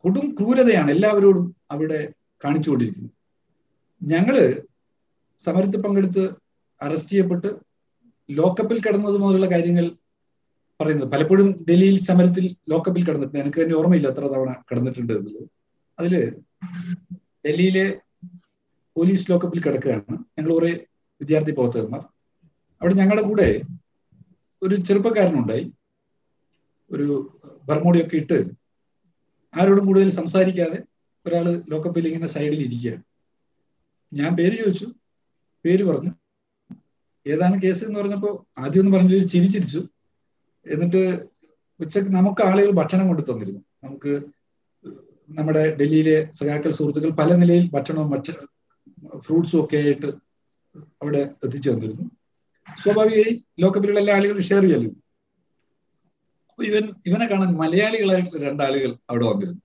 കൊടും ക്രൂരതയാണ് എല്ലാവരോടും അവിടെ കാണിച്ചുകൊണ്ടിരിക്കുന്നത്. ഞങ്ങൾ സമരത്തിൽ പങ്കെടുത്ത് അറസ്റ്റ് ചെയ്യപ്പെട്ട് ലോക്കപ്പിൽ കിടന്നത് മുതലുള്ള കാര്യങ്ങൾ പറയുന്നത്. പലപ്പോഴും ഡൽഹിയിൽ സമരത്തിൽ ലോക്കപ്പിൽ കിടന്നിട്ടുണ്ട് എനിക്ക് തന്നെ ഓർമ്മയില്ല എത്ര തവണ കിടന്നിട്ടുണ്ട് എന്നുള്ളത്. അതിൽ ഡൽഹിയിലെ പോലീസ് ലോക്കപ്പിൽ കിടക്കുകയാണ്. ഞങ്ങൾ കുറെ വിദ്യാർത്ഥി പ്രവർത്തകന്മാർ. അവിടെ ഞങ്ങളുടെ കൂടെ ഒരു ചെറുപ്പക്കാരനുണ്ടായി. ഒരു ബർമോടിയൊക്കെ ഇട്ട് ആരോടും കൂടുതൽ സംസാരിക്കാതെ ഒരാൾ ലോക്കപ്പിൽ ഇങ്ങനെ സൈഡിൽ ഇരിക്കുകയാണ്. ഞാൻ പേര് ചോദിച്ചു. പേര് പറഞ്ഞു. ഏതാണ് കേസ് എന്ന് പറഞ്ഞപ്പോൾ ആദ്യം ഒന്ന് പറഞ്ഞു ചിരിച്ചിരിച്ചു എന്നിട്ട് ഉച്ചയ്ക്ക് നമുക്ക് ആളുകൾ ഭക്ഷണം കൊണ്ടു തന്നിരുന്നു. നമുക്ക് നമ്മുടെ ഡൽഹിയിലെ സഖാക്കൾ സുഹൃത്തുക്കൾ പല നിലയിൽ ഭക്ഷണവും മറ്റ് ഫ്രൂട്ട്സും ഒക്കെ ആയിട്ട് അവിടെ എത്തിച്ചു തന്നിരുന്നു. സ്വാഭാവികമായി ലോക്കപ്പിലുള്ള എല്ലാ ആളുകളും ഷെയർ ചെയ്യല്ലോ ഇവൻ ഇവനെ കാണാൻ മലയാളികളായിട്ടുള്ള രണ്ടാളുകൾ അവിടെ വന്നിരുന്നു.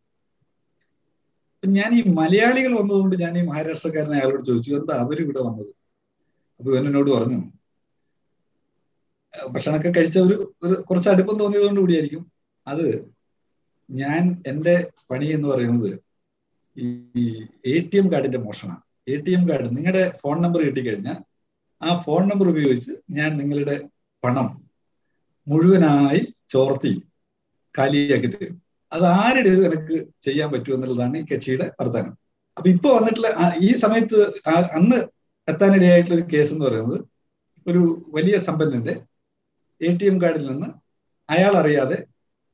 ഞാൻ ഈ മലയാളികൾ വന്നതുകൊണ്ട് ഞാൻ ഈ മഹാരാഷ്ട്രക്കാരനെ അയാളോട് ചോദിച്ചു എന്താ അവരിവിടെ വന്നത്? അപ്പൊ ഇവൻ എന്നോട് പറഞ്ഞു ഭക്ഷണമൊക്കെ കഴിച്ച ഒരു ഒരു കുറച്ച് അടുപ്പം തോന്നിയതുകൊണ്ട് കൂടിയായിരിക്കും. അത് ഞാൻ എന്റെ പണി എന്ന് പറയുന്നത് ഈ എ ടി എം കാർഡിന്റെ മോഷണമാണ്. എ ടി എം കാർഡ് നിങ്ങളുടെ ഫോൺ നമ്പർ കിട്ടിക്കഴിഞ്ഞാൽ ആ ഫോൺ നമ്പർ ഉപയോഗിച്ച് ഞാൻ നിങ്ങളുടെ പണം മുഴുവനായി ചോർത്തി കാലിയാക്കി തരും. അത് ആരുടെ എനിക്ക് ചെയ്യാൻ പറ്റും എന്നുള്ളതാണ് ഈ കക്ഷിയുടെ വർത്തമാനം. അപ്പൊ ഇപ്പൊ വന്നിട്ടുള്ള ഈ സമയത്ത് അന്ന് എത്താനിടയായിട്ടുള്ള ഒരു കേസ് എന്ന് പറയുന്നത് ഒരു വലിയ സമ്പന്നന്റെ എ ടി എം കാർഡിൽ നിന്ന് അയാൾ അറിയാതെ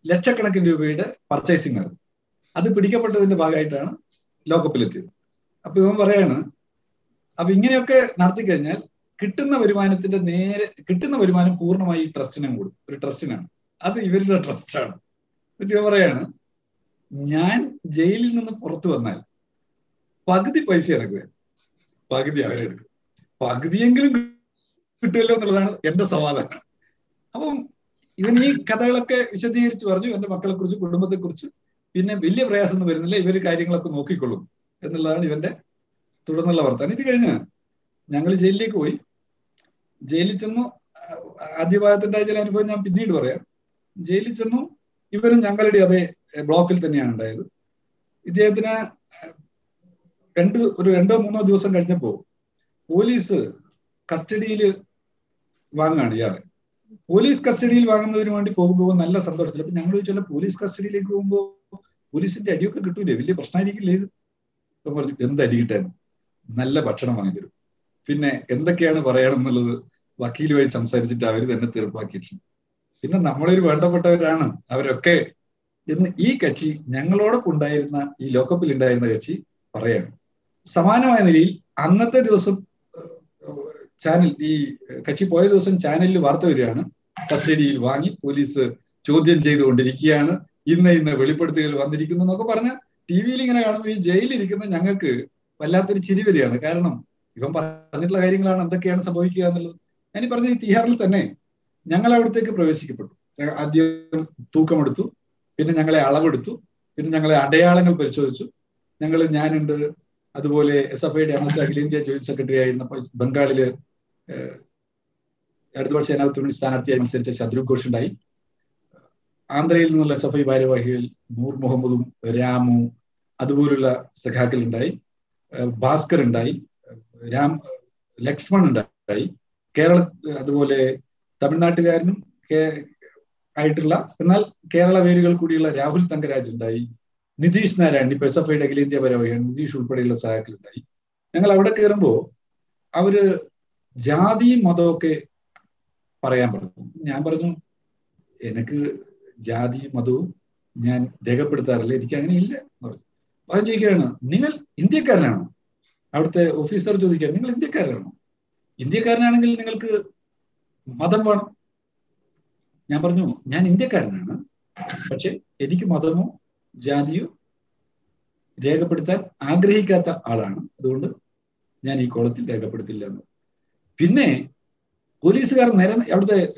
ലക്ഷക്കണക്കിന് രൂപയുടെ പർച്ചേസിംഗ് നടന്നു അത് പിടിക്കപ്പെട്ടതിന്റെ ഭാഗമായിട്ടാണ് ലോക്കപ്പിലെത്തിയത്. അപ്പൊ ഇവൻ പറയാണ് അപ്പൊ ഇങ്ങനെയൊക്കെ നടത്തി കഴിഞ്ഞാൽ കിട്ടുന്ന വരുമാനത്തിന്റെ നേരെ കിട്ടുന്ന വരുമാനം പൂർണമായി ഈ ട്രസ്റ്റിനും കൂടും. ഒരു ട്രസ്റ്റിനാണ് അത് ഇവരുടെ ട്രസ്റ്റാണ് എന്നിട്ട് പറയാണ് ഞാൻ ജയിലിൽ നിന്ന് പുറത്തു വന്നാൽ പകുതി പൈസ എനിക്ക് പകുതി അവരെടുക്കും പകുതിയെങ്കിലും കിട്ടുമല്ലോ എന്നുള്ളതാണ് എന്റെ സമാധാനം. അപ്പം ഇവൻ ഈ കഥകളൊക്കെ വിശദീകരിച്ച് പറഞ്ഞു എന്റെ മക്കളെ കുറിച്ച് കുടുംബത്തെ കുറിച്ച് പിന്നെ വലിയ പ്രയാസമൊന്നും വരുന്നില്ല. ഇവർ കാര്യങ്ങളൊക്കെ നോക്കിക്കൊള്ളും. എന്നുള്ളതാണ് ഇവന്റെ തുടർന്നുള്ള വർത്താനം ഇത് കഴിഞ്ഞ് ഞങ്ങൾ ജയിലിലേക്ക് പോയി. ജയിലിൽ ചെന്നു. ആദ്യ ഭാഗത്തുണ്ടായ ചില അനുഭവം ഞാൻ പിന്നീട് പറയാം. ജയിലിൽ ചെന്നു. ഇവരും ഞങ്ങളുടെ അതേ ബ്ലോക്കിൽ തന്നെയാണ് ഉണ്ടായത്. ഇദ്ദേഹത്തിന് രണ്ട് ഒരു രണ്ടോ മൂന്നോ ദിവസം കഴിഞ്ഞപ്പോ പോലീസ് കസ്റ്റഡിയിൽ വാങ്ങുകയാണ് ഇയാളെ. പോലീസ് കസ്റ്റഡിയിൽ വാങ്ങുന്നതിന് വേണ്ടി പോകുമ്പോൾ നല്ല സന്തോഷത്തിൽ അപ്പൊ ഞങ്ങൾ ചോദിച്ചാൽ പോലീസ് കസ്റ്റഡിയിലേക്ക് പോകുമ്പോൾ പോലീസിന്റെ അടിയൊക്കെ കിട്ടൂലേ? വലിയ പ്രശ്നമായിരിക്കില്ലേ ഇത്? അപ്പൊ പറഞ്ഞു എന്ത് അടി കിട്ടാൻ? നല്ല ഭക്ഷണം വാങ്ങി തരും. പിന്നെ എന്തൊക്കെയാണ് പറയണം എന്നുള്ളത് വക്കീലുമായി സംസാരിച്ചിട്ട് അവർ തന്നെ തീർപ്പാക്കിയിട്ടുണ്ട്. പിന്നെ നമ്മളൊരു വേണ്ടപ്പെട്ടവരാണ്. അവരൊക്കെ എന്ന് ഈ കക്ഷി ഞങ്ങളോടൊപ്പം ഉണ്ടായിരുന്ന ഈ ലോക്കപ്പിൽ ഉണ്ടായിരുന്ന കക്ഷി പറയാണ്. സമാനമായ നിലയിൽ അന്നത്തെ ദിവസം ചാനൽ ഈ കക്ഷി പോയ ദിവസം ചാനലിൽ വാർത്ത വരികയാണ്. കസ്റ്റഡിയിൽ വാങ്ങി പോലീസ് ചോദ്യം ചെയ്തുകൊണ്ടിരിക്കുകയാണ്. ഇന്ന് ഇന്ന് വെളിപ്പെടുത്തുകൾ വന്നിരിക്കുന്നു എന്നൊക്കെ പറഞ്ഞ് ടി വിയിൽ ഇങ്ങനെ കാണുമ്പോൾ ഈ ജയിലിരിക്കുന്ന ഞങ്ങൾക്ക് വല്ലാത്തൊരു ചിരി വരികയാണ്. കാരണം ഇവൻ പറഞ്ഞിട്ടുള്ള കാര്യങ്ങളാണ് എന്തൊക്കെയാണ് സംഭവിക്കുക എന്നുള്ളത്. ഞാൻ പറഞ്ഞ ഈ തിഹാറിൽ തന്നെ ഞങ്ങൾ അവിടത്തേക്ക് പ്രവേശിക്കപ്പെട്ടു. ആദ്യം തൂക്കമെടുത്തു പിന്നെ ഞങ്ങളെ അളവെടുത്തു പിന്നെ ഞങ്ങളെ അടയാളങ്ങൾ പരിശോധിച്ചു. ഞങ്ങൾ ഞാനുണ്ട് അതുപോലെ എസ് എഫ് ഐയുടെ അന്നത്തെ അഖിലേന്ത്യാ ജോയിന്റ് സെക്രട്ടറി ആയിരുന്ന ബംഗാളിൽ ഇടതുപക്ഷ മുന്നണി സ്ഥാനാർത്ഥിയായി മത്സരിച്ച ശത്രു ഘോഷ് ഉണ്ടായി. ആന്ധ്രയിൽ നിന്നുള്ള എസ് എഫ് ഐ ഭാരവാഹികൾ നൂർ മുഹമ്മദും രാമു അതുപോലുള്ള സഖാക്കൾ ഉണ്ടായി. ഭാസ്കർ ഉണ്ടായി. രാം ലക്ഷ്മൺ ഉണ്ടായി. കേരള അതുപോലെ തമിഴ്നാട്ടുകാരനും ആയിട്ടുള്ള എന്നാൽ കേരള വേരുകൾ കൂടിയുള്ള രാഹുൽ തങ്കരാജ് ഉണ്ടായി. നിതീഷ് നാരായൺ ഇപ്പൊ എസ് എഫ് ഐയുടെ അഖിലേന്ത്യാ നിതീഷ് ഉൾപ്പെടെയുള്ള സഹായത്തിൽ ഉണ്ടായി. ഞങ്ങൾ അവിടെ കയറുമ്പോൾ അവർ ജാതിയും മതമൊക്കെ പറയാൻ പറഞ്ഞു. ഞാൻ പറഞ്ഞു എനിക്ക് ജാതിയും മതവും ഞാൻ രേഖപ്പെടുത്താറില്ല എനിക്ക് അങ്ങനെ ഇല്ല പറഞ്ഞു. അപ്പം ചോദിക്കുകയാണ് നിങ്ങൾ ഇന്ത്യക്കാരനാണോ? അവിടുത്തെ ഓഫീസർ ചോദിക്കുകയാണ് നിങ്ങൾ ഇന്ത്യക്കാരനാണോ? ഇന്ത്യക്കാരനാണെങ്കിൽ നിങ്ങൾക്ക് മതം വേണം. ഞാൻ പറഞ്ഞു ഞാൻ ഇന്ത്യക്കാരനാണ്. പക്ഷെ എനിക്ക് മതമോ ജാതിയോ രേഖപ്പെടുത്താൻ ആഗ്രഹിക്കാത്ത ആളാണ്. അതുകൊണ്ട് ഞാൻ ഈ കോളത്തിൽ രേഖപ്പെടുത്തില്ല എന്ന്. പിന്നെ പോലീസുകാർ നിര അവിടുത്തെ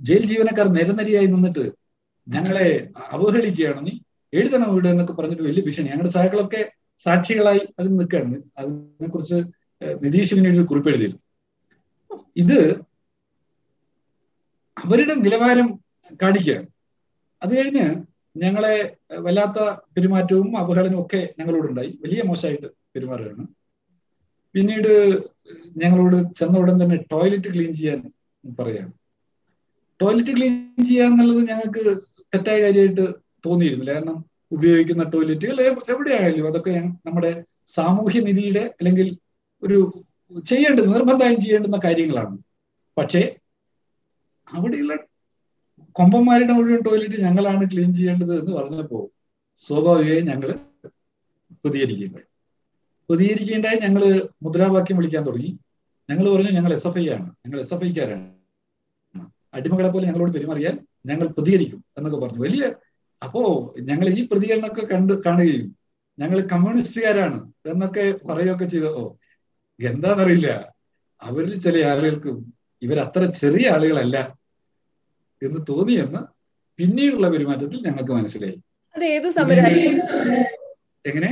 ജയിൽ ജീവനക്കാർ നിരനിരയായി നിന്നിട്ട് ഞങ്ങളെ അവഹേളിക്കുകയാണ് നീ എഴുതണം വീട് എന്നൊക്കെ പറഞ്ഞിട്ട് വലിയ ഭീഷണി. ഞങ്ങളുടെ സഹാക്കളൊക്കെ സാക്ഷികളായി അതിൽ നിൽക്കുകയാണ്. അതിനെ കുറിച്ച് നിതീഷ് പിന്നീട് ഒരു കുറിപ്പ് എഴുതിയിരുന്നു ഇത് അവരുടെ നിലവാരം കാണിക്കുകയാണ്. അത് കഴിഞ്ഞ് ഞങ്ങളെ വല്ലാത്ത പെരുമാറ്റവും അവഹേളനവും ഒക്കെ ഞങ്ങളോടുണ്ടായി. വലിയ മോശമായിട്ട് പെരുമാറുകയാണ്. പിന്നീട് ഞങ്ങളോട് ചെന്ന ഉടൻ തന്നെ ടോയ്ലറ്റ് ക്ലീൻ ചെയ്യാൻ പറയാം ടോയ്ലറ്റ് ക്ലീൻ ചെയ്യുക എന്നുള്ളത് ഞങ്ങൾക്ക് തെറ്റായ കാര്യമായിട്ട് തോന്നിയിരുന്നില്ല. കാരണം ഉപയോഗിക്കുന്ന ടോയ്ലറ്റുകൾ എവിടെയായാലും അതൊക്കെ നമ്മുടെ സാമൂഹ്യ നിധിയുടെ അല്ലെങ്കിൽ ഒരു ചെയ്യേണ്ടത് നിർബന്ധമായും ചെയ്യേണ്ടുന്ന കാര്യങ്ങളാണ്. പക്ഷേ അവിടെയുള്ള കൊമ്പന്മാരുടെ മുഴുവൻ ടോയ്ലറ്റ് ഞങ്ങളാണ് ക്ലീൻ ചെയ്യേണ്ടത് എന്ന് പറഞ്ഞപ്പോൾ സ്വാഭാവികമായും ഞങ്ങൾ പ്രതികരിക്കുകയുണ്ടായി. പ്രതികരിക്കേണ്ടായി ഞങ്ങൾ മുദ്രാവാക്യം വിളിക്കാൻ തുടങ്ങി. ഞങ്ങൾ പറഞ്ഞു ഞങ്ങൾ എസ് എഫ് ഐ ആണ് ഞങ്ങൾ എസ് എഫ് ഐക്കാരാണ് അടിമകളെ പോലെ ഞങ്ങളോട് പെരുമാറിയാൽ ഞങ്ങൾ പ്രതികരിക്കും എന്നൊക്കെ പറഞ്ഞു. വലിയ അപ്പോ ഞങ്ങൾ ഈ പ്രതികരണമൊക്കെ കണ്ട് കാണുകയും ഞങ്ങൾ കമ്മ്യൂണിസ്റ്റുകാരാണ് എന്നൊക്കെ പറയുകയൊക്കെ ചെയ്തോ എന്താണെന്നറിയില്ല അവരിൽ ചില ആളുകൾക്കും ഇവരത്ര ചെറിയ ആളുകളല്ല എന്ന് തോന്നിയെന്ന് പിന്നീടുള്ള പെരുമാറ്റത്തിൽ ഞങ്ങൾക്ക് മനസ്സിലായി. എങ്ങനെ?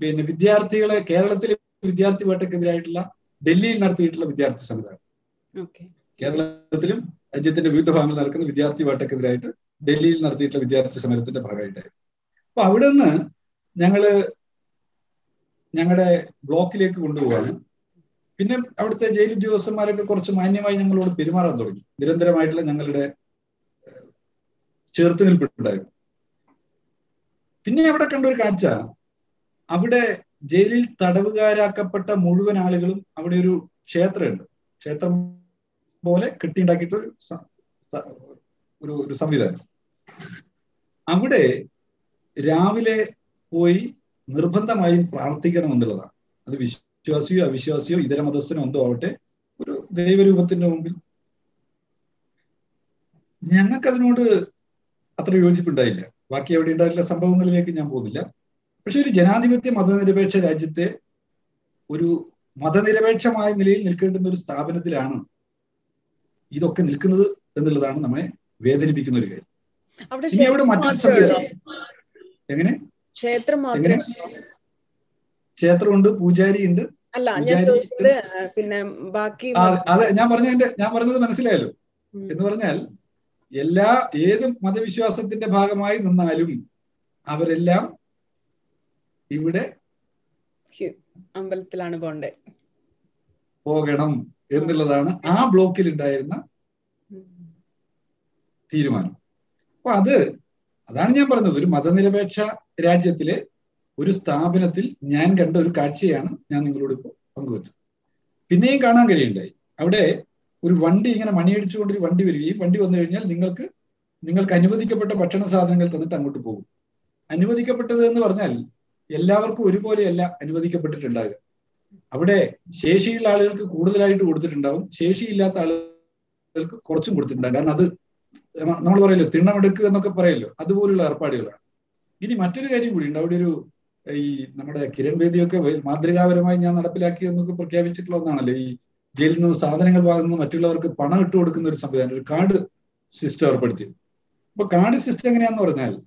പിന്നെ വിദ്യാർത്ഥികളെ കേരളത്തിലെ വിദ്യാർത്ഥി വേട്ടക്കെതിരായിട്ടുള്ള ഡൽഹിയിൽ നടത്തിയിട്ടുള്ള വിദ്യാർത്ഥി സമരമാണ് കേരളത്തിലും രാജ്യത്തിന്റെ വിവിധ ഭാഗങ്ങളിൽ നടക്കുന്ന വിദ്യാർത്ഥി വേട്ടക്കെതിരായിട്ട് ഡൽഹിയിൽ നടത്തിയിട്ടുള്ള വിദ്യാർത്ഥി സമരത്തിന്റെ ഭാഗമായിട്ടായിരുന്നു അപ്പൊ അവിടെ നിന്ന് ഞങ്ങൾ ഞങ്ങളുടെ ബ്ലോക്കിലേക്ക് കൊണ്ടുപോവാണ്. പിന്നെ അവിടുത്തെ ജയിൽ ഉദ്യോഗസ്ഥന്മാരൊക്കെ കുറച്ച് മാന്യമായി ഞങ്ങളോട് പെരുമാറാൻ തുടങ്ങി. നിരന്തരമായിട്ടുള്ള ഞങ്ങളുടെ ചേർത്ത് നിൽപ്പിട്ടുണ്ടായിരുന്നു പിന്നെ അവിടെ കണ്ട ഒരു കാഴ്ച. അവിടെ ജയിലിൽ തടവുകാരാക്കപ്പെട്ട മുഴുവൻ ആളുകളും അവിടെ ഒരു ക്ഷേത്രമുണ്ട്. ക്ഷേത്രം പോലെ കെട്ടിയുണ്ടാക്കിയിട്ട് ഒരു ഒരു ഒരു സംവിധാനം. അവിടെ രാവിലെ പോയി നിർബന്ധമായും പ്രാർത്ഥിക്കണം എന്നുള്ളതാണ് അത് വിശ്വാസിയോ അവിശ്വാസിയോ ഇതര മതസ്ഥനോ എന്തോ ആവട്ടെ ഒരു ദൈവരൂപത്തിന്റെ മുമ്പിൽ. ഞങ്ങൾക്കതിനോട് അത്ര യോജിപ്പുണ്ടായില്ല. ബാക്കി എവിടെ ഉണ്ടായിട്ടുള്ള സംഭവങ്ങളിലേക്ക് ഞാൻ പോകുന്നില്ല. പക്ഷെ ഒരു ജനാധിപത്യ മതനിരപേക്ഷ രാജ്യത്തെ ഒരു മതനിരപേക്ഷമായ നിലയിൽ നിൽക്കേണ്ടുന്ന ഒരു സ്ഥാപനത്തിലാണ് ഇതൊക്കെ നിൽക്കുന്നത് എന്നുള്ളതാണ് നമ്മെ വേദനിപ്പിക്കുന്ന ഒരു കാര്യം. ഇനി അവിടെ മറ്റൊരു സംവിധാനം എങ്ങനെ? ക്ഷേത്രം മാത്രം മാത്രമേ ക്ഷേത്രമുണ്ട് പൂജാരി ഉണ്ട് അല്ല ഞാൻ പിന്നെ ബാക്കി അതെ ഞാൻ പറഞ്ഞതിന്റെ ഞാൻ പറഞ്ഞത് മനസ്സിലായല്ലോ. എന്ന് പറഞ്ഞാൽ എല്ലാ ഏത് മതവിശ്വാസത്തിന്റെ ഭാഗമായി നിന്നാലും അവരെല്ലാം ഇവിടെ അമ്പലത്തിലാണ് പോണ്ടേ പോകണം എന്നുള്ളതാണ് ആ. ബ്ലോക്കിൽ ഉണ്ടായിരുന്ന തീരുമാനം. അപ്പൊ അത് അതാണ് ഞാൻ പറഞ്ഞത്. ഒരു മതനിരപേക്ഷ രാജ്യത്തിലെ ഒരു സ്ഥാപനത്തിൽ ഞാൻ കണ്ട ഒരു കാഴ്ചയാണ് ഞാൻ നിങ്ങളോട് ഇപ്പോൾ പങ്കുവച്ചത്. പിന്നെയും കാണാൻ കഴിയുണ്ടായി. അവിടെ ഒരു വണ്ടി ഇങ്ങനെ മണിയടിച്ചുകൊണ്ട് ഒരു വണ്ടി വരികയും വണ്ടി വന്നു കഴിഞ്ഞാൽ നിങ്ങൾക്ക് നിങ്ങൾക്ക് അനുവദിക്കപ്പെട്ട ഭക്ഷണ സാധനങ്ങൾ തന്നിട്ട് അങ്ങോട്ട് പോകും. അനുവദിക്കപ്പെട്ടത് എന്ന് പറഞ്ഞാൽ എല്ലാവർക്കും ഒരുപോലെയല്ല അനുവദിക്കപ്പെട്ടിട്ടുണ്ടാകുക അവിടെ ശേഷിയുള്ള ആളുകൾക്ക് കൂടുതലായിട്ട് കൊടുത്തിട്ടുണ്ടാവും. ശേഷിയില്ലാത്ത ആളുകൾക്ക് കുറച്ചും കൊടുത്തിട്ടുണ്ടാകും കാരണം അത് നമ്മൾ പറയല്ലോ തിണ്ണമെടുക്കുക എന്നൊക്കെ പറയല്ലോ. അതുപോലുള്ള ഏർപ്പാടുകളാണ്. ഇനി മറ്റൊരു കാര്യം കൂടി ഉണ്ട്. അവിടെ ഒരു ഈ നമ്മുടെ കിരൺ ബേദിയൊക്കെ മാതൃകാപരമായി ഞാൻ നടപ്പിലാക്കി എന്നൊക്കെ പ്രഖ്യാപിച്ചിട്ടുള്ള ഒന്നാണല്ലോ. ഈ ജയിലിൽ നിന്ന് സാധനങ്ങൾ വാങ്ങുന്ന മറ്റുള്ളവർക്ക് പണം ഇട്ട് കൊടുക്കുന്ന ഒരു സംവിധാനം ഒരു കാർഡ് സിസ്റ്റം ഏർപ്പെടുത്തി. അപ്പൊ കാർഡ് സിസ്റ്റം എങ്ങനെയാന്ന് പറഞ്ഞാൽ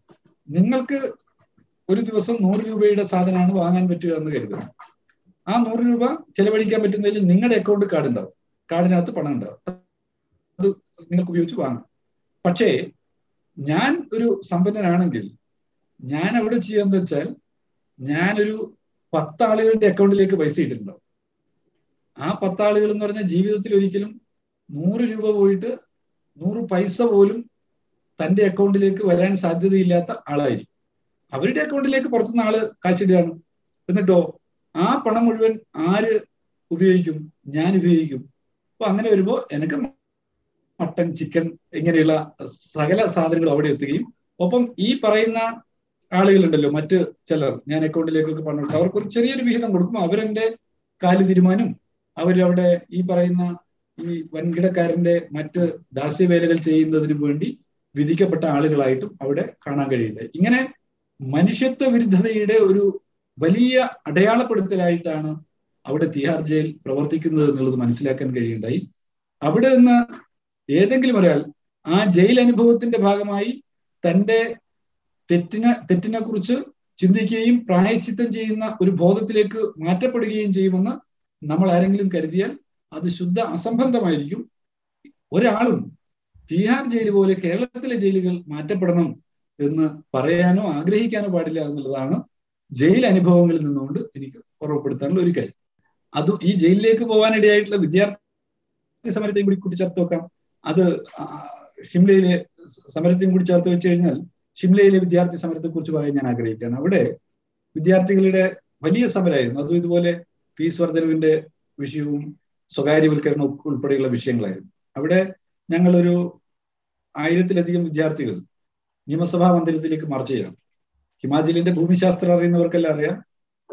നിങ്ങൾക്ക് ഒരു ദിവസം നൂറ് രൂപയുടെ സാധനമാണ് വാങ്ങാൻ പറ്റുക എന്ന് കരുതുക. ആ നൂറ് രൂപ ചെലവഴിക്കാൻ പറ്റുന്നതിൽ നിങ്ങളുടെ അക്കൗണ്ട് കാർഡ് ഉണ്ടാവും. കാർഡിനകത്ത് പണം ഉണ്ടാവും. അത് നിങ്ങൾക്ക് ഉപയോഗിച്ച് വാങ്ങാം. പക്ഷേ ഞാൻ ഒരു സമ്പന്നനാണെങ്കിൽ ഞാൻ അവിടെ ചെയ്യാന്ന് വെച്ചാൽ ഞാനൊരു പത്താളുകളുടെ അക്കൗണ്ടിലേക്ക് പൈസ ഇട്ടിട്ടുണ്ടാവും ആ പത്താളുകൾ എന്ന് പറഞ്ഞാൽ ജീവിതത്തിൽ ഒരിക്കലും നൂറ് രൂപ പോയിട്ട് നൂറ് പൈസ പോലും തന്റെ അക്കൗണ്ടിലേക്ക് വരാൻ സാധ്യതയില്ലാത്ത ആളായിരിക്കും. അവരുടെ അക്കൗണ്ടിലേക്ക് പുറത്തുനിന്ന് ആൾ കാശിടുകയാണ് എന്നിട്ടോ ആ പണം മുഴുവൻ ആര് ഉപയോഗിക്കും? ഞാൻ ഉപയോഗിക്കും. അപ്പൊ അങ്ങനെ വരുമ്പോ എനിക്ക് മട്ടൻ ചിക്കൻ ഇങ്ങനെയുള്ള സകല സാധനങ്ങൾ അവിടെ എത്തുകയും ഒപ്പം ഈ പറയുന്ന ആളുകളുണ്ടല്ലോ മറ്റ് ചിലർ ഞാൻ അക്കൗണ്ടിലേക്കൊക്കെ പണം അവർക്ക് ഒരു ചെറിയൊരു വിഹിതം കൊടുക്കും അവരെന്റെ കാൽ തീരുമാനം അവരവിടെ ഈ പറയുന്ന ഈ വൻകിടക്കാരന്റെ മറ്റ് ദാസ്യവേലകൾ ചെയ്യുന്നതിന് വേണ്ടി വിധിക്കപ്പെട്ട ആളുകളായിട്ടും അവിടെ കാണാൻ കഴിയില്ല ഇങ്ങനെ മനുഷ്യത്വ വിരുദ്ധതയുടെ ഒരു വലിയ അടയാളപ്പെടുത്തലായിട്ടാണ് അവിടെ തിഹാർ ജയിൽ പ്രവർത്തിക്കുന്നത് എന്നുള്ളത് മനസ്സിലാക്കാൻ കഴിയുണ്ടായി അവിടെ നിന്ന് ഏതെങ്കിലും ഒരാൾ ആ ജയിൽ അനുഭവത്തിന്റെ ഭാഗമായി തന്റെ തെറ്റിനെ തെറ്റിനെ കുറിച്ച് ചിന്തിക്കുകയും പ്രായച്ചിത്തം ചെയ്യുന്ന ഒരു ബോധത്തിലേക്ക് മാറ്റപ്പെടുകയും ചെയ്യുമെന്ന് നമ്മൾ ആരെങ്കിലും കരുതിയാൽ അത് ശുദ്ധ അസംബന്ധമായിരിക്കും. ഒരാളും തീഹാർ ജയിൽ പോലെ കേരളത്തിലെ ജയിലുകൾ മാറ്റപ്പെടണം എന്ന് പറയാനോ ആഗ്രഹിക്കാനോ പാടില്ല എന്നുള്ളതാണ് ജയിൽ അനുഭവങ്ങളിൽ നിന്നുകൊണ്ട് എനിക്ക് ഓർമ്മപ്പെടുത്താനുള്ള ഒരു കാര്യം. അത് ഈ ജയിലിലേക്ക് പോകാനിടയായിട്ടുള്ള വിദ്യാർത്ഥി സമരത്തെയും കൂടി കൂട്ടിച്ചേർത്ത് വെക്കാം. അത് ഷിംലയിലെ സമരത്തെയും കൂടി ചേർത്ത് വെച്ച് കഴിഞ്ഞാൽ ഷിംലയിലെ വിദ്യാർത്ഥി സമരത്തെ കുറിച്ച് പറയാൻ ഞാൻ ആഗ്രഹിക്കുകയാണ്. അവിടെ വിദ്യാർത്ഥികളുടെ വലിയ സമരമായിരുന്നു. അതും ഇതുപോലെ ഫീസ് വർധനവിന്റെ വിഷയവും സ്വകാര്യവൽക്കരണം ഉൾപ്പെടെയുള്ള വിഷയങ്ങളായിരുന്നു. അവിടെ ഞങ്ങളൊരു ആയിരത്തിലധികം വിദ്യാർത്ഥികൾ നിയമസഭാ മന്ദിരത്തിലേക്ക് മാർച്ച് ചെയ്യണം. ഹിമാചലിന്റെ ഭൂമിശാസ്ത്രം അറിയുന്നവർക്കെല്ലാം അറിയാം.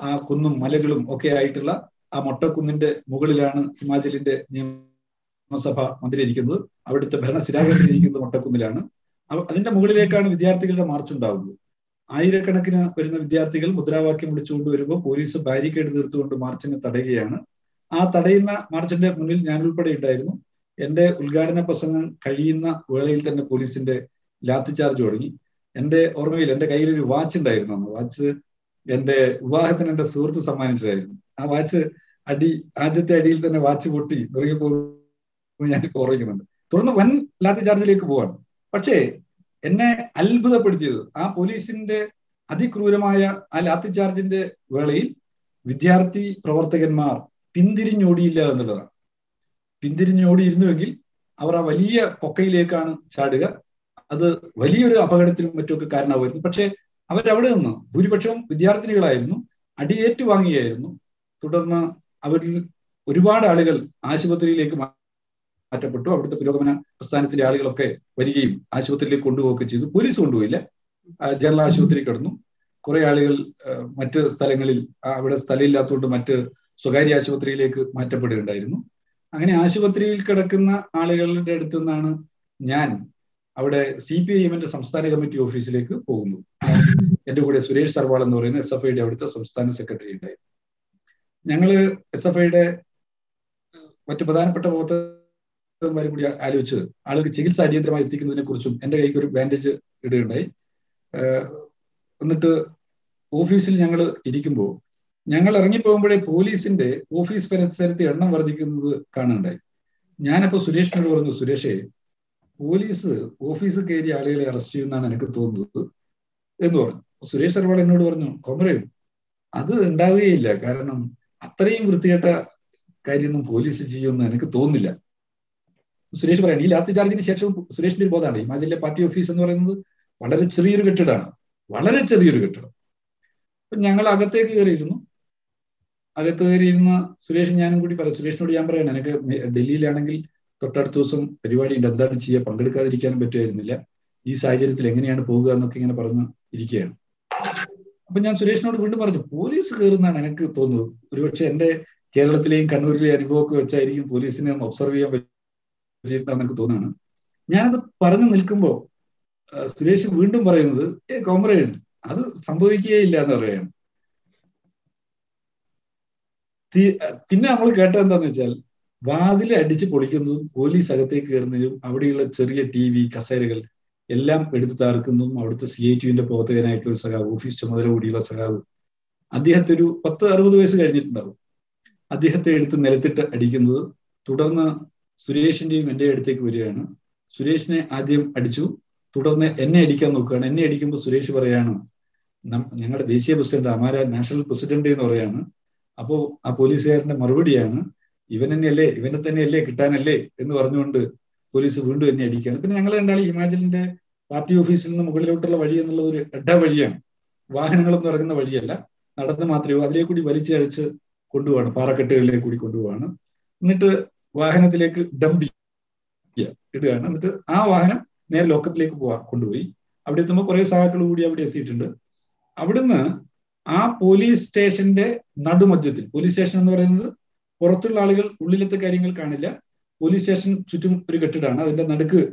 ആ കുന്നും മലകളും ഒക്കെ ആയിട്ടുള്ള ആ മൊട്ടക്കുന്നിന്റെ മുകളിലാണ് ഹിമാചലിന്റെ നിയമസഭാ മന്ദിരം ഇരിക്കുന്നത് അവിടുത്തെ ഭരണ സ്ഥിരാകരണം ഇരിക്കുന്നത് മൊട്ടക്കുന്നിലാണ്. അതിന്റെ മുകളിലേക്കാണ് വിദ്യാർത്ഥികളുടെ മാർച്ച് ഉണ്ടാവുന്നത്. ആയിരക്കണക്കിന് വരുന്ന വിദ്യാർത്ഥികൾ മുദ്രാവാക്യം വിളിച്ചുകൊണ്ട് വരുമ്പോൾ പോലീസ് ബാരിക്കേഡ് തീർത്തുകൊണ്ട് മാർച്ചിനെ തടയുകയാണ്. ആ തടയുന്ന മാർച്ചിന്റെ മുന്നിൽ ഞാൻ ഉൾപ്പെടെ ഉണ്ടായിരുന്നു. എന്റെ ഉദ്ഘാടന പ്രസംഗം കഴിയുന്ന വേളയിൽ തന്നെ പോലീസിന്റെ ലാത്തി ചാർജ് തുടങ്ങി. എന്റെ ഓർമ്മയിൽ എന്റെ കയ്യിൽ ഒരു വാച്ച് ഉണ്ടായിരുന്നു അന്ന്. വാച്ച് എന്റെ വിവാഹത്തിന് എന്റെ സുഹൃത്ത് സമ്മാനിച്ചതായിരുന്നു. ആ വാച്ച് അടി ആദ്യത്തെ അടിയിൽ തന്നെ വാച്ച് പൊട്ടി ഇറങ്ങി പോകുന്നു ഞാൻ ഓർമ്മിക്കുന്നുണ്ട്. തുടർന്ന് വൻ ലാത്തി ചാർജിലേക്ക് പോവാണ്. പക്ഷേ എന്നെ അത്ഭുതപ്പെടുത്തിയത്. ആ പോലീസിന്റെ അതിക്രൂരമായ ആ ലാത്തി ചാർജിന്റെ വേളയിൽ വിദ്യാർത്ഥി പ്രവർത്തകന്മാർ പിന്തിരിഞ്ഞോടിയില്ല എന്നുള്ളതാണ്. പിന്തിരിഞ്ഞോടിയിരുന്നുവെങ്കിൽ അവർ ആ വലിയ കൊക്കയിലേക്കാണ് ചാടുക. അത് വലിയൊരു അപകടത്തിനും മറ്റുമൊക്കെ കാരണമായിരുന്നു പക്ഷേ അവരവിടെ നിന്ന് ഭൂരിപക്ഷം വിദ്യാർത്ഥിനികളായിരുന്നു. അടിയേറ്റു വാങ്ങിയായിരുന്നു തുടർന്ന് അവരിൽ ഒരുപാട് ആളുകൾ ആശുപത്രിയിലേക്ക് മാറ്റപ്പെട്ടു. അവിടുത്തെ പുരോഗമന പ്രസ്ഥാനത്തിന്റെ ആളുകളൊക്കെ വരികയും ആശുപത്രിയിലേക്ക് കൊണ്ടുപോവുകയൊക്കെ ചെയ്തു. പോലീസ് കൊണ്ടുപോയില്ല. ജനറൽ ആശുപത്രി കിടന്നു. കുറെ ആളുകൾ മറ്റ് സ്ഥലങ്ങളിൽ അവിടെ സ്ഥലമില്ലാത്തതുകൊണ്ട് മറ്റ് സ്വകാര്യ ആശുപത്രിയിലേക്ക് മാറ്റപ്പെടുകയുണ്ടായിരുന്നു. അങ്ങനെ ആശുപത്രിയിൽ കിടക്കുന്ന ആളുകളുടെ അടുത്തു നിന്നാണ് ഞാൻ അവിടെ സി പി ഐ എമ്മിന്റെ സംസ്ഥാന കമ്മിറ്റി ഓഫീസിലേക്ക് പോകുന്നു എന്റെ കൂടെ സുരേഷ് സർവാൾ എന്ന് പറയുന്ന എസ് എഫ് ഐയുടെ അവിടുത്തെ സംസ്ഥാന സെക്രട്ടറി ഉണ്ടായിരുന്നു. ഞങ്ങൾ എസ് എഫ് ഐയുടെ മറ്റു പ്രധാനപ്പെട്ട പ്രവർത്തകന്മാരും കൂടി ആലോചിച്ച് ആളുകൾക്ക് ചികിത്സ അടിയന്തരമായി എത്തിക്കുന്നതിനെ കുറിച്ചും എന്റെ കൈക്ക് ഒരു ബാൻഡേജ് ഇടുകയുണ്ടായി. എന്നിട്ട് ഓഫീസിൽ ഞങ്ങൾ ഇരിക്കുമ്പോൾ ഞങ്ങൾ ഇറങ്ങിപ്പോകുമ്പോഴേ പോലീസിന്റെ ഓഫീസ് പരിസരത്ത് എണ്ണം വർദ്ധിക്കുന്നത് കാണുന്നുണ്ടായി. ഞാനപ്പോ സുരേഷിനോട് പറഞ്ഞു സുരേഷേ പോലീസ് ഓഫീസ് കയറി ആളുകളെ അറസ്റ്റ് ചെയ്യുമെന്നാണ് എനിക്ക് തോന്നുന്നത് എന്ന് പറഞ്ഞു. സുരേഷ് സർവാൾ എന്നോട് പറഞ്ഞു കൊമറയും അത് ഉണ്ടാവുകയില്ല. കാരണം അത്രയും വൃത്തികെട്ട കാര്യമൊന്നും പോലീസ് ചെയ്യുമെന്ന് എനിക്ക് തോന്നുന്നില്ല. സുരേഷ് പറയാണ് ഈ ലാത്തി ചാർജിന് ശേഷം സുരേഷിന്റെ ഒരു ബോധമാണ് ഹിമാചലിലെ പാർട്ടി ഓഫീസ് എന്ന് പറയുന്നത് വളരെ ചെറിയൊരു കെട്ടിടമാണ്. വളരെ ചെറിയൊരു കെട്ടിടം. അപ്പൊ ഞങ്ങൾ അകത്തേക്ക് കയറിയിരുന്നു. അകത്ത് കയറിയിരുന്ന സുരേഷ് ഞാനും കൂടി പറയാം സുരേഷിനോട് ഞാൻ പറയണം എനിക്ക് ഡൽഹിയിലാണെങ്കിൽ തൊട്ടടുത്ത ദിവസം പരിപാടി ഉണ്ട്. എന്താണ് ചെയ്യുക പങ്കെടുക്കാതിരിക്കാനും പറ്റുമായിരുന്നില്ല. ഈ സാഹചര്യത്തിൽ എങ്ങനെയാണ് പോകുക എന്നൊക്കെ ഇങ്ങനെ പറഞ്ഞ് ഇരിക്കുകയാണ്. അപ്പൊ ഞാൻ സുരേഷിനോട് വീണ്ടും പറഞ്ഞു പോലീസ് കയറുന്നതാണ് എനിക്ക് തോന്നുന്നത്. ഒരുപക്ഷെ എന്റെ കേരളത്തിലെയും കണ്ണൂരിലെയും അനുഭവമൊക്കെ വെച്ചായിരിക്കും പോലീസിനെ ഒബ്സർവ് ചെയ്യാൻ പറ്റിയിട്ടാണെന്ന് എനിക്ക് തോന്നുകയാണ്. ഞാനത് പറഞ്ഞു നിൽക്കുമ്പോൾ സുരേഷ് വീണ്ടും പറയുന്നത് ഏ കോമ്രേഡ് അത് സംഭവിക്കുകയില്ല എന്ന് പറയുകയാണ്. പിന്നെ നമ്മൾ കേട്ടത് എന്താന്ന് വെച്ചാൽ വാതിൽ അടിച്ച് പൊളിക്കുന്നതും പോലീസ് അകത്തേക്ക് കയറുന്നതും അവിടെയുള്ള ചെറിയ ടി വി കസേരകൾ എല്ലാം എടുത്തു താർക്കുന്നതും അവിടുത്തെ സി ഐ ടിവിന്റെ പ്രവർത്തകനായിട്ടുള്ള സഖാവ് ഓഫീസ് ചുമതല കൂടിയുള്ള സഖാവ് അദ്ദേഹത്തെ ഒരു പത്ത് അറുപത് വയസ്സ് കഴിഞ്ഞിട്ടുണ്ടാവും. അദ്ദേഹത്തെ എടുത്ത് നിലത്തിട്ട് അടിക്കുന്നത് തുടർന്ന് സുരേഷിന്റെയും എന്റെ അടുത്തേക്ക് വരികയാണ്. സുരേഷിനെ ആദ്യം അടിച്ചു. തുടർന്ന് എന്നെ അടിക്കാൻ നോക്കുകയാണ്. എന്നെ അടിക്കുമ്പോൾ സുരേഷ് പറയാണ് ഞങ്ങളുടെ ദേശീയ പ്രസിഡന്റ് അമാര നാഷണൽ പ്രസിഡന്റ് എന്ന് പറയാണ്. അപ്പോ ആ പോലീസുകാരന്റെ മറുപടിയാണ് ഇവൻ തന്നെയല്ലേ ഇവനെ തന്നെയല്ലേ കിട്ടാനല്ലേ? എന്ന് പറഞ്ഞുകൊണ്ട് പോലീസ് വീണ്ടും എന്നെ അടിക്കുകയാണ്. പിന്നെ ഞങ്ങൾ രണ്ടാളും ഹിമാചലിന്റെ പാർട്ടി ഓഫീസിൽ നിന്ന് മുകളിലോട്ടുള്ള വഴി എന്നുള്ളത് ഒരു എഡ വഴിയാണ്. വാഹനങ്ങളൊന്നും ഇറങ്ങുന്ന വഴിയല്ല. നടന്ന് മാത്രമേ അതിലേക്കൂടി വലിച്ചഴിച്ച് കൊണ്ടുപോവാണ്. പാറക്കെട്ടുകളിലേക്ക് കൂടി കൊണ്ടുപോവാണ്. എന്നിട്ട് വാഹനത്തിലേക്ക് ഡംപ് ഇടുകയാണ്. എന്നിട്ട് ആ വാഹനം നേരെ ലോക്കത്തിലേക്ക് പോവാ കൊണ്ടുപോയി. അവിടെ എത്തുമ്പോൾ കുറെ സഹാക്കൾ കൂടി അവിടെ എത്തിയിട്ടുണ്ട്. അവിടുന്ന് ആ പോലീസ് സ്റ്റേഷന്റെ നടുമധ്യത്തിൽ പോലീസ് സ്റ്റേഷൻ എന്ന് പറയുന്നത് പുറത്തുള്ള ആളുകൾ ഉള്ളിലത്തെ കാര്യങ്ങൾ കാണില്ല. പോലീസ് സ്റ്റേഷൻ ചുറ്റും ഒരു കെട്ടിടമാണ് അതിന്റെ നടുക്ക്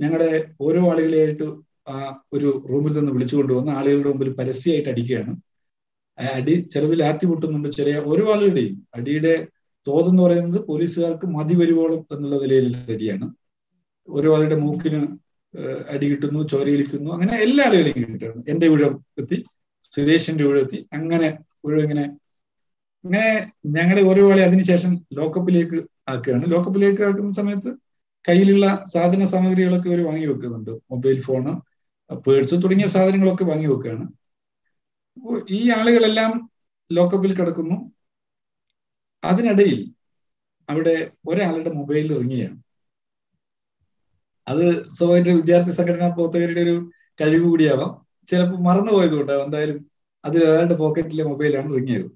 ഞങ്ങളുടെ ഓരോ ആളുകളെയായിട്ട് ആ ഒരു റൂമിൽ നിന്ന് വിളിച്ചു കൊണ്ടുവന്ന് ആളുകളുടെ മുമ്പിൽ പരസ്യമായിട്ട് അടിക്കുകയാണ്. അടി ചിലത് ലാത്തി പൊട്ടുന്നുണ്ട് ചെറിയ ഓരോ ആളുകളുടെയും അടിയുടെ തോതെന്ന് പറയുന്നത് പോലീസുകാർക്ക് മതി വരുവോളം എന്നുള്ള നിലയിലുള്ള അടിയാണ് ഓരോ ആളുടെ മൂക്കിന് അടി കിട്ടുന്നു ചോരയിലിക്കുന്നു അങ്ങനെ എല്ലാ ആളുകളെയും കിട്ടുന്നു എന്റെ ഊഴം എത്തി സുരേഷിന്റെ ഊഴെത്തി അങ്ങനെ ഊഴം ഇങ്ങനെ അങ്ങനെ ഞങ്ങളുടെ ഓരോ ആളെ അതിനുശേഷം ലോക്കപ്പിലേക്ക് ആക്കുകയാണ്. ലോക്കപ്പിലേക്ക് ആക്കുന്ന സമയത്ത് കയ്യിലുള്ള സാധന സാമഗ്രികളൊക്കെ ഇവർ വാങ്ങി വെക്കുന്നുണ്ട്. മൊബൈൽ ഫോണ് പേഴ്സ് തുടങ്ങിയ സാധനങ്ങളൊക്കെ വാങ്ങി വെക്കുകയാണ്. ഈ ആളുകളെല്ലാം ലോക്കപ്പിൽ കിടക്കുന്നു. അതിനിടയിൽ അവിടെ ഒരാളുടെ മൊബൈൽ ഇറങ്ങിയാണ്. അത് സ്വാഭാവിക വിദ്യാർത്ഥി സംഘടനാ പ്രവർത്തകരുടെ ഒരു കഴിവ് കൂടിയാവാം. ചിലപ്പോൾ മറന്നു കൊണ്ടാവും എന്തായാലും അതിൽ ഒരാളുടെ പോക്കറ്റിലെ മൊബൈലാണ് റിങ് ചെയ്തത്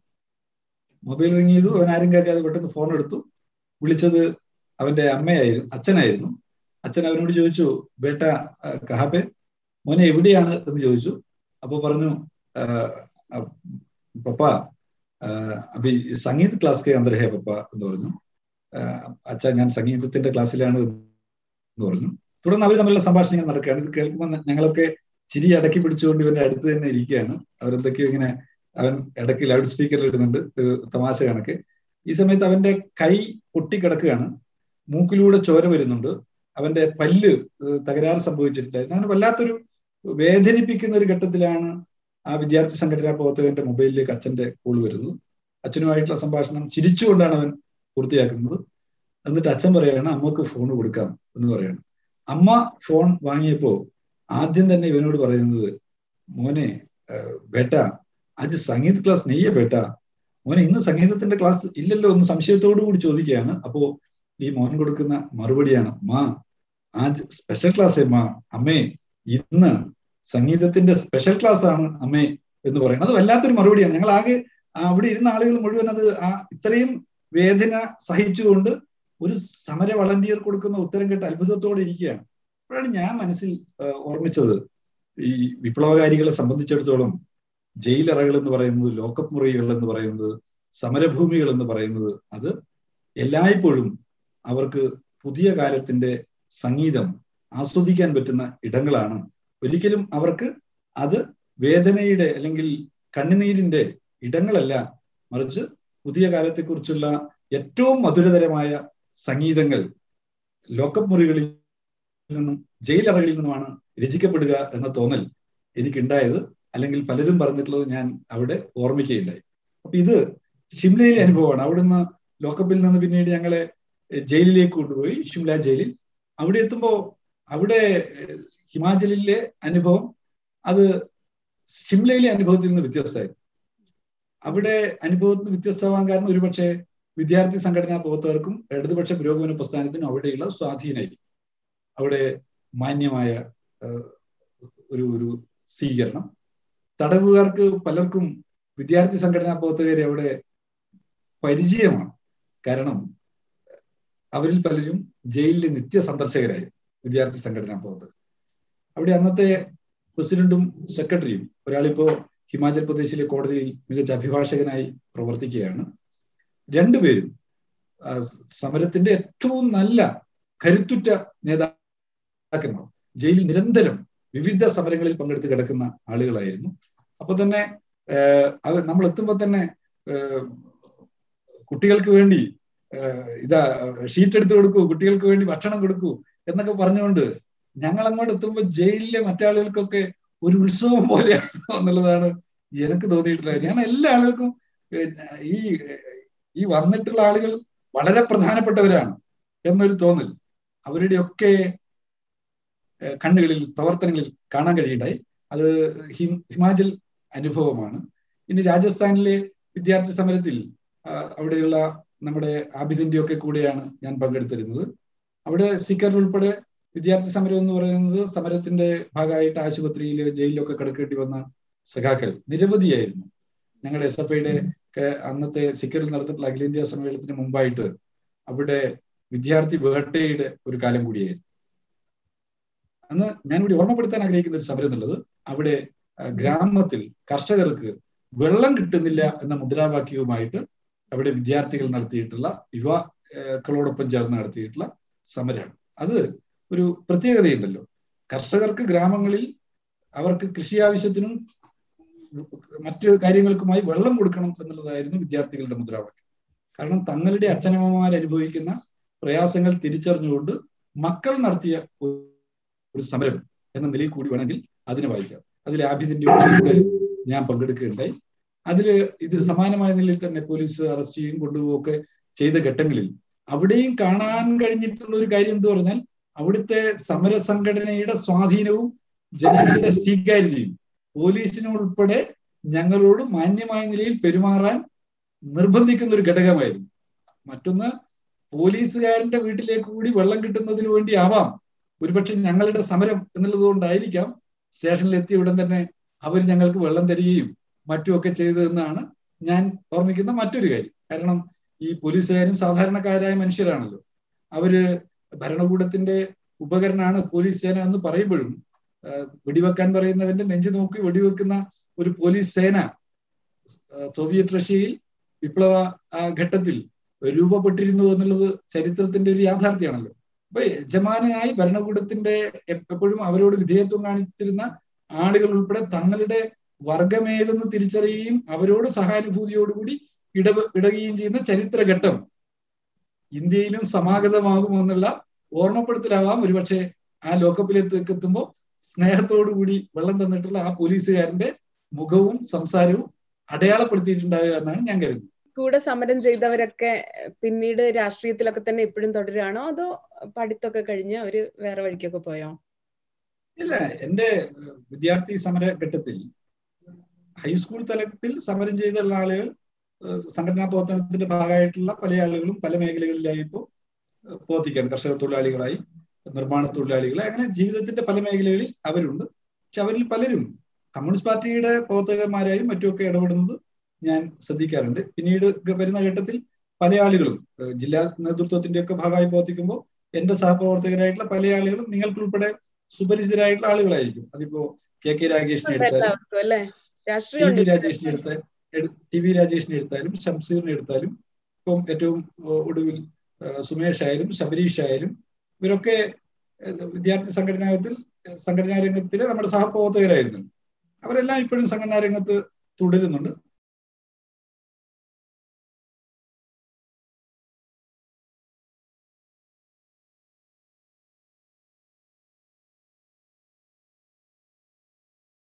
മൊബൈൽ റിങ് ചെയ്തു അവൻ ആരും കേൾക്കാതെ പെട്ടെന്ന് ഫോൺ എടുത്തു. വിളിച്ചത് അവന്റെ അമ്മയായിരുന്നു അച്ഛനായിരുന്നു. അച്ഛൻ അവനോട് ചോദിച്ചു ബേട്ട കഹാബെ മോനെ എവിടെയാണ്? എന്ന് ചോദിച്ചു. അപ്പൊ പറഞ്ഞു പപ്പ അഭി സംഗീത ക്ലാസ് കെ അന്തർ ഹേ പപ്പ എന്ന് പറഞ്ഞു. അച്ഛ ഞാൻ സംഗീതത്തിന്റെ ക്ലാസ്സിലാണ് എന്ന് പറഞ്ഞു. തുടർന്ന് അവർ തമ്മിലുള്ള സംഭാഷണങ്ങൾ നടക്കുകയാണ്. ഇത് കേൾക്കുമ്പോൾ ഞങ്ങളൊക്കെ ചിരി അടക്കി പിടിച്ചുകൊണ്ട് ഇവന്റെ അടുത്ത് തന്നെ ഇരിക്കുകയാണ്. അവരെന്തൊക്കെയോ ഇങ്ങനെ അവൻ ഇടയ്ക്ക് ലൗഡ് സ്പീക്കറിൽ ഇടുന്നുണ്ട്. ഒരു തമാശ കണക്ക്. ഈ സമയത്ത് അവന്റെ കൈ പൊട്ടിക്കിടക്കുകയാണ്. മൂക്കിലൂടെ ചോര വരുന്നുണ്ട്. അവന്റെ പല്ല് തകരാറ് സംഭവിച്ചിട്ടുണ്ടായിരുന്നു. അങ്ങനെ വല്ലാത്തൊരു വേദനിപ്പിക്കുന്ന ഒരു ഘട്ടത്തിലാണ് ആ വിദ്യാർത്ഥി സംഘടനാ പ്രവർത്തകന്റെ മൊബൈലിലേക്ക് അച്ഛന്റെ കോൾ വരുന്നു. അച്ഛനുമായിട്ടുള്ള സംഭാഷണം ചിരിച്ചുകൊണ്ടാണ് അവൻ പൂർത്തിയാക്കുന്നത്. എന്നിട്ട് അച്ഛൻ പറയാണ് അമ്മയ്ക്ക് ഫോൺ കൊടുക്കാം എന്ന് പറയാണ്. അമ്മ ഫോൺ വാങ്ങിയപ്പോ ആദ്യം തന്നെ ഇവനോട് പറയുന്നത് മോനെ ബേട്ട അജ് സംഗീത് ക്ലാസ് നെയ്യ ബേട്ട. മോനെ ഇന്ന് സംഗീതത്തിന്റെ ക്ലാസ് ഇല്ലല്ലോ എന്ന് സംശയത്തോടു കൂടി ചോദിക്കുകയാണ്. അപ്പോ ഈ മോൻ കൊടുക്കുന്ന മറുപടിയാണ് മാ ആജ് സ്പെഷ്യൽ ക്ലാസ് മാ. അമ്മേ ഇന്ന് സംഗീതത്തിന്റെ സ്പെഷ്യൽ ക്ലാസ് ആണ് അമ്മേ എന്ന് പറയുന്നത്. അത് വല്ലാത്തൊരു മറുപടിയാണ്. ഞങ്ങൾ ആകെ അവിടെ ഇരുന്ന ആളുകൾ മുഴുവൻ അത് ആ ഇത്രയും വേദന സഹിച്ചുകൊണ്ട് ഒരു സമര വളണ്ടിയർ കൊടുക്കുന്ന ഉത്തരം കേട്ട് അത്ഭുതത്തോടെ ഇരിക്കുകയാണ്. അപ്പോഴാണ് ഞാൻ മനസ്സിൽ ഓർമ്മിച്ചത്. ഈ വിപ്ലവകാരികളെ സംബന്ധിച്ചിടത്തോളം ജയിലറകൾ എന്ന് പറയുന്നത് ലോക്കപ്പ് മുറികൾ എന്ന് പറയുന്നത് സമരഭൂമികൾ എന്ന് പറയുന്നത് അത് എല്ലായ്പ്പോഴും അവർക്ക് പുതിയ കാലത്തിന്റെ സംഗീതം ആസ്വദിക്കാൻ പറ്റുന്ന ഇടങ്ങളാണ് ഒരിക്കലും അവർക്ക് അത് വേദനയുടെ അല്ലെങ്കിൽ കണ്ണുനീരിന്റെ ഇടങ്ങളല്ല മറിച്ച് പുതിയ കാലത്തെക്കുറിച്ചുള്ള ഏറ്റവും മധുരതരമായ സംഗീതങ്ങൾ ലോക്കപ്പ് മുറികളിൽ നിന്നും ജയിലറകളിൽ നിന്നുമാണ് രചിക്കപ്പെടുക എന്ന തോന്നൽ എനിക്കുണ്ടായത് അല്ലെങ്കിൽ പലരും പറഞ്ഞിട്ടുള്ളത് ഞാൻ അവിടെ ഓർമ്മിക്കുകയുണ്ടായി. അപ്പൊ ഇത് ഷിംലയിലെ അനുഭവമാണ്. അവിടുന്ന് ലോക്കപ്പിൽ നിന്ന് പിന്നീട് ഞങ്ങളെ ജയിലിലേക്ക് കൊണ്ടുപോയി. ഷിംല ജയിലിൽ. അവിടെ എത്തുമ്പോൾ അവിടെ ഹിമാചലിലെ അനുഭവം അത് ഷിംലയിലെ അനുഭവത്തിൽ നിന്ന് വ്യത്യസ്തമായി. അവിടെ അനുഭവത്തിന് വ്യത്യസ്തമാകാൻ കാരണം ഒരുപക്ഷെ വിദ്യാർത്ഥി സംഘടനാ പ്രവർത്തകർക്കും ഇടതുപക്ഷ പുരോഗമന പ്രസ്ഥാനത്തിനും അവിടെയുള്ള സ്വാധീനമായിരിക്കും. അവിടെ മാന്യമായ ഒരു ഒരു സ്വീകരണം. തടവുകാർക്ക് പലർക്കും വിദ്യാർത്ഥി സംഘടനാ പ്രവർത്തകരെ അവിടെ പരിചയമാണ്. കാരണം അവരിൽ പലരും ജയിലിലെ നിത്യ സന്ദർശകരായി വിദ്യാർത്ഥി സംഘടനാ പ്രവർത്തകർ. അവിടെ അന്നത്തെ പ്രസിഡന്റും സെക്രട്ടറിയും ഒരാളിപ്പോ ഹിമാചൽ പ്രദേശിലെ കോടതിയിൽ മികച്ച അഭിഭാഷകനായി പ്രവർത്തിക്കുകയാണ്. രണ്ടുപേരും സമരത്തിന്റെ ഏറ്റവും നല്ല കരുത്തുറ്റ നേതാക്കന്മാർ ജയിലിൽ നിരന്തരം വിവിധ സമരങ്ങളിൽ പങ്കെടുത്ത് കിടക്കുന്ന ആളുകളായിരുന്നു. അപ്പൊ തന്നെ നമ്മൾ എത്തുമ്പോൾ തന്നെ കുട്ടികൾക്ക് വേണ്ടി ഇതാ ഷീറ്റ് എടുത്ത് കൊടുക്കൂ കുട്ടികൾക്ക് വേണ്ടി ഭക്ഷണം കൊടുക്കൂ എന്നൊക്കെ പറഞ്ഞുകൊണ്ട് ഞങ്ങൾ അങ്ങോട്ട് എത്തുമ്പോൾ ജയിലിലെ മറ്റാളുകൾക്കൊക്കെ ഒരു ഉത്സവം പോലെയാണ് എന്നുള്ളതാണ് എനിക്ക് തോന്നിയിട്ടുള്ളത് ഞാൻ എല്ലാ ആളുകൾക്കും ഈ ഈ വന്നിട്ടുള്ള ആളുകൾ വളരെ പ്രധാനപ്പെട്ടവരാണ് എന്നൊരു തോന്നൽ അവരുടെയൊക്കെ കണ്ണുകളിൽ പ്രവർത്തനങ്ങളിൽ കാണാൻ കഴിയുണ്ടായി അത് ഹിമാചൽ അനുഭവമാണ്. ഇനി രാജസ്ഥാനിലെ വിദ്യാർത്ഥി സമരത്തിൽ അവിടെയുള്ള നമ്മുടെ ആബിദിന്റെ ഒക്കെ കൂടെയാണ് ഞാൻ പങ്കെടുത്തിരുന്നത്. അവിടെ സിക്കർ ഉൾപ്പെടെ വിദ്യാർത്ഥി സമരം എന്ന് പറയുന്നത് സമരത്തിന്റെ ഭാഗമായിട്ട് ആശുപത്രിയിൽ ജയിലിലൊക്കെ കിടക്കേണ്ടി വന്ന സഖാക്കൾ നിരവധിയായിരുന്നു. ഞങ്ങളുടെ എസ് എഫ് ഐയുടെ അന്നത്തെ സിക്കറിൽ നടത്തിയിട്ടുള്ള അഖിലേന്ത്യാ സമ്മേളനത്തിന് മുമ്പായിട്ട് അവിടെ വിദ്യാർത്ഥി വേട്ടയുടെ ഒരു കാലം കൂടിയായിരുന്നു. അന്ന് ഞാൻ ഇവിടെ ഓർമ്മപ്പെടുത്താൻ ആഗ്രഹിക്കുന്ന ഒരു സമരം എന്നുള്ളത് അവിടെ ഗ്രാമത്തിൽ കർഷകർക്ക് വെള്ളം കിട്ടുന്നില്ല എന്ന മുദ്രാവാക്യവുമായിട്ട് അവിടെ വിദ്യാർത്ഥികൾ നടത്തിയിട്ടുള്ള യുവാക്കളോടൊപ്പം ചേർന്ന് നടത്തിയിട്ടുള്ള സമരമാണ്. അത് ഒരു പ്രത്യേകതയുണ്ടല്ലോ. കർഷകർക്ക് ഗ്രാമങ്ങളിൽ അവർക്ക് കൃഷി ആവശ്യത്തിനും മറ്റു കാര്യങ്ങൾക്കുമായി വെള്ളം കൊടുക്കണം എന്നുള്ളതായിരുന്നു വിദ്യാർത്ഥികളുടെ മുദ്രാവാക്യം. കാരണം തങ്ങളുടെ അച്ഛനമ്മമാർ അനുഭവിക്കുന്ന പ്രയാസങ്ങൾ തിരിച്ചറിഞ്ഞുകൊണ്ട് മക്കൾ നടത്തിയ ഒരു സമരം എന്ന നിലയിൽ കൂടി വേണമെങ്കിൽ അതിനെ വായിക്കാം. അതിൽ ആഭ്യന്തര കൂടെ ഞാൻ പങ്കെടുക്കുകയുണ്ടായി. അതിൽ ഇത് സമാനമായ നിലയിൽ തന്നെ പോലീസ് അറസ്റ്റ് ചെയ്യും കൊണ്ടുപോവുകയൊക്കെ ചെയ്ത ഘട്ടങ്ങളിൽ അവിടെയും കാണാൻ കഴിഞ്ഞിട്ടുള്ള ഒരു കാര്യം എന്ന് പറഞ്ഞാൽ അവിടുത്തെ സമര സംഘടനയുടെ സ്വാധീനവും ജനങ്ങളുടെ സ്വീകാര്യതയും പോലീസിനുൾപ്പെടെ ഞങ്ങളോട് മാന്യമായ നിലയിൽ പെരുമാറാൻ നിർബന്ധിക്കുന്ന ഒരു ഘടകമായിരുന്നു. മറ്റൊന്ന് പോലീസുകാരന്റെ വീട്ടിലേക്ക് കൂടി വെള്ളം കിട്ടുന്നതിന് വേണ്ടി ആവാം. ഒരുപക്ഷെ ഞങ്ങളുടെ സമരം എന്നുള്ളത് കൊണ്ടായിരിക്കാം സ്റ്റേഷനിൽ എത്തിയ ഉടൻ തന്നെ അവർ ഞങ്ങൾക്ക് വെള്ളം തരികയും മറ്റുമൊക്കെ ചെയ്തതെന്നാണ് ഞാൻ ഓർമ്മിക്കുന്ന മറ്റൊരു കാര്യം. കാരണം ഈ പോലീസുകാരും സാധാരണക്കാരായ മനുഷ്യരാണല്ലോ. അവർ ഭരണകൂടത്തിന്റെ ഉപകരണമാണ് പോലീസ് സേന എന്ന് പറയുമ്പോഴും വെടിവെക്കാൻ പറയുന്നവന്റെ നെഞ്ചു നോക്കി വെടിവെക്കുന്ന ഒരു പോലീസ് സേന സോവിയറ്റ് റഷ്യയിൽ വിപ്ലവ ഘട്ടത്തിൽ രൂപപ്പെട്ടിരുന്നു എന്നുള്ളത് ചരിത്രത്തിന്റെ ഒരു യാഥാർത്ഥ്യമാണല്ലോ. അപ്പൊ യജമാനായി ഭരണകൂടത്തിന്റെ എപ്പോഴും അവരോട് വിധേയത്വം കാണിച്ചിരുന്ന ആളുകൾ ഉൾപ്പെടെ തങ്ങളുടെ വർഗമേതെന്ന് തിരിച്ചറിയുകയും അവരോട് സഹാനുഭൂതിയോടുകൂടി ഇട ഇടകുകയും ചെയ്യുന്ന ചരിത്രഘട്ടം. ഇന്ത്യയിലും സമാഗതമാകുമെന്നുള്ള ഓർമ്മപ്പെടുത്തലാവാം. ഒരുപക്ഷെ ആ ലോക്കപ്പിലേക്ക് എത്തുമ്പോൾ സ്നേഹത്തോടുകൂടി വെള്ളം തന്നിട്ടുള്ള ആ പോലീസുകാരന്റെ മുഖവും സംസാരവും അടയാളപ്പെടുത്തിയിട്ടുണ്ടാവുക എന്നാണ് ഞാൻ കരുതുന്നത്. കൂടെ സമരം ചെയ്തവരൊക്കെ പിന്നീട് രാഷ്ട്രീയത്തിലൊക്കെ തന്നെ ഇപ്പോഴും തുടരുകയാണോ? അതോ പഠിത്തമൊക്കെ കഴിഞ്ഞ് അവർ വേറെ വഴിക്കൊക്കെ പോയോ? ഇല്ല എന്റെ വിദ്യാർത്ഥി സമര ഘട്ടത്തിൽ ഹൈസ്കൂൾ തലത്തിൽ സമരം ചെയ്തുള്ള ആളുകൾ സംഘടനാ പ്രവർത്തനത്തിന്റെ ഭാഗമായിട്ടുള്ള പല ആളുകളും പല മേഖലകളിലായി ഇപ്പോൾ പ്രവർത്തിക്കുകയാണ്. കർഷക തൊഴിലാളികളായി നിർമ്മാണ തൊഴിലാളികളെ അങ്ങനെ ജീവിതത്തിന്റെ പല മേഖലകളിൽ അവരുണ്ട്. പക്ഷെ അവരിൽ പലരും കമ്മ്യൂണിസ്റ്റ് പാർട്ടിയുടെ പ്രവർത്തകന്മാരായും മറ്റുമൊക്കെ ഇടപെടുന്നത് ഞാൻ ശ്രദ്ധിക്കാറുണ്ട്. പിന്നീട് വരുന്ന ഘട്ടത്തിൽ പല ആളുകളും ജില്ലാ നേതൃത്വത്തിന്റെ ഒക്കെ ഭാഗമായി പ്രവർത്തിക്കുമ്പോൾ എന്റെ സഹപ്രവർത്തകരായിട്ടുള്ള പല ആളുകളും നിങ്ങൾക്കുൾപ്പെടെ സുപരിചിതരായിട്ടുള്ള ആളുകളായിരിക്കും. അതിപ്പോ കെ കെ രാഗേഷിനെ വി രാജേഷിനെ എടുത്താൽ ടി വി രാജേഷിനെ എടുത്താലും ഷംസീറിനെ എടുത്താലും ഇപ്പം ഏറ്റവും ഒടുവിൽ സുമേഷ് ആയാലും ശബരീഷ് ആയാലും ഇവരൊക്കെ വിദ്യാർത്ഥി സംഘടനാകത്തിൽ സംഘടനാ രംഗത്തിലെ നമ്മുടെ സഹപ്രവർത്തകരായിരുന്നു. അവരെല്ലാം ഇപ്പോഴും സംഘടനാ രംഗത്ത് തുടരുന്നുണ്ട്.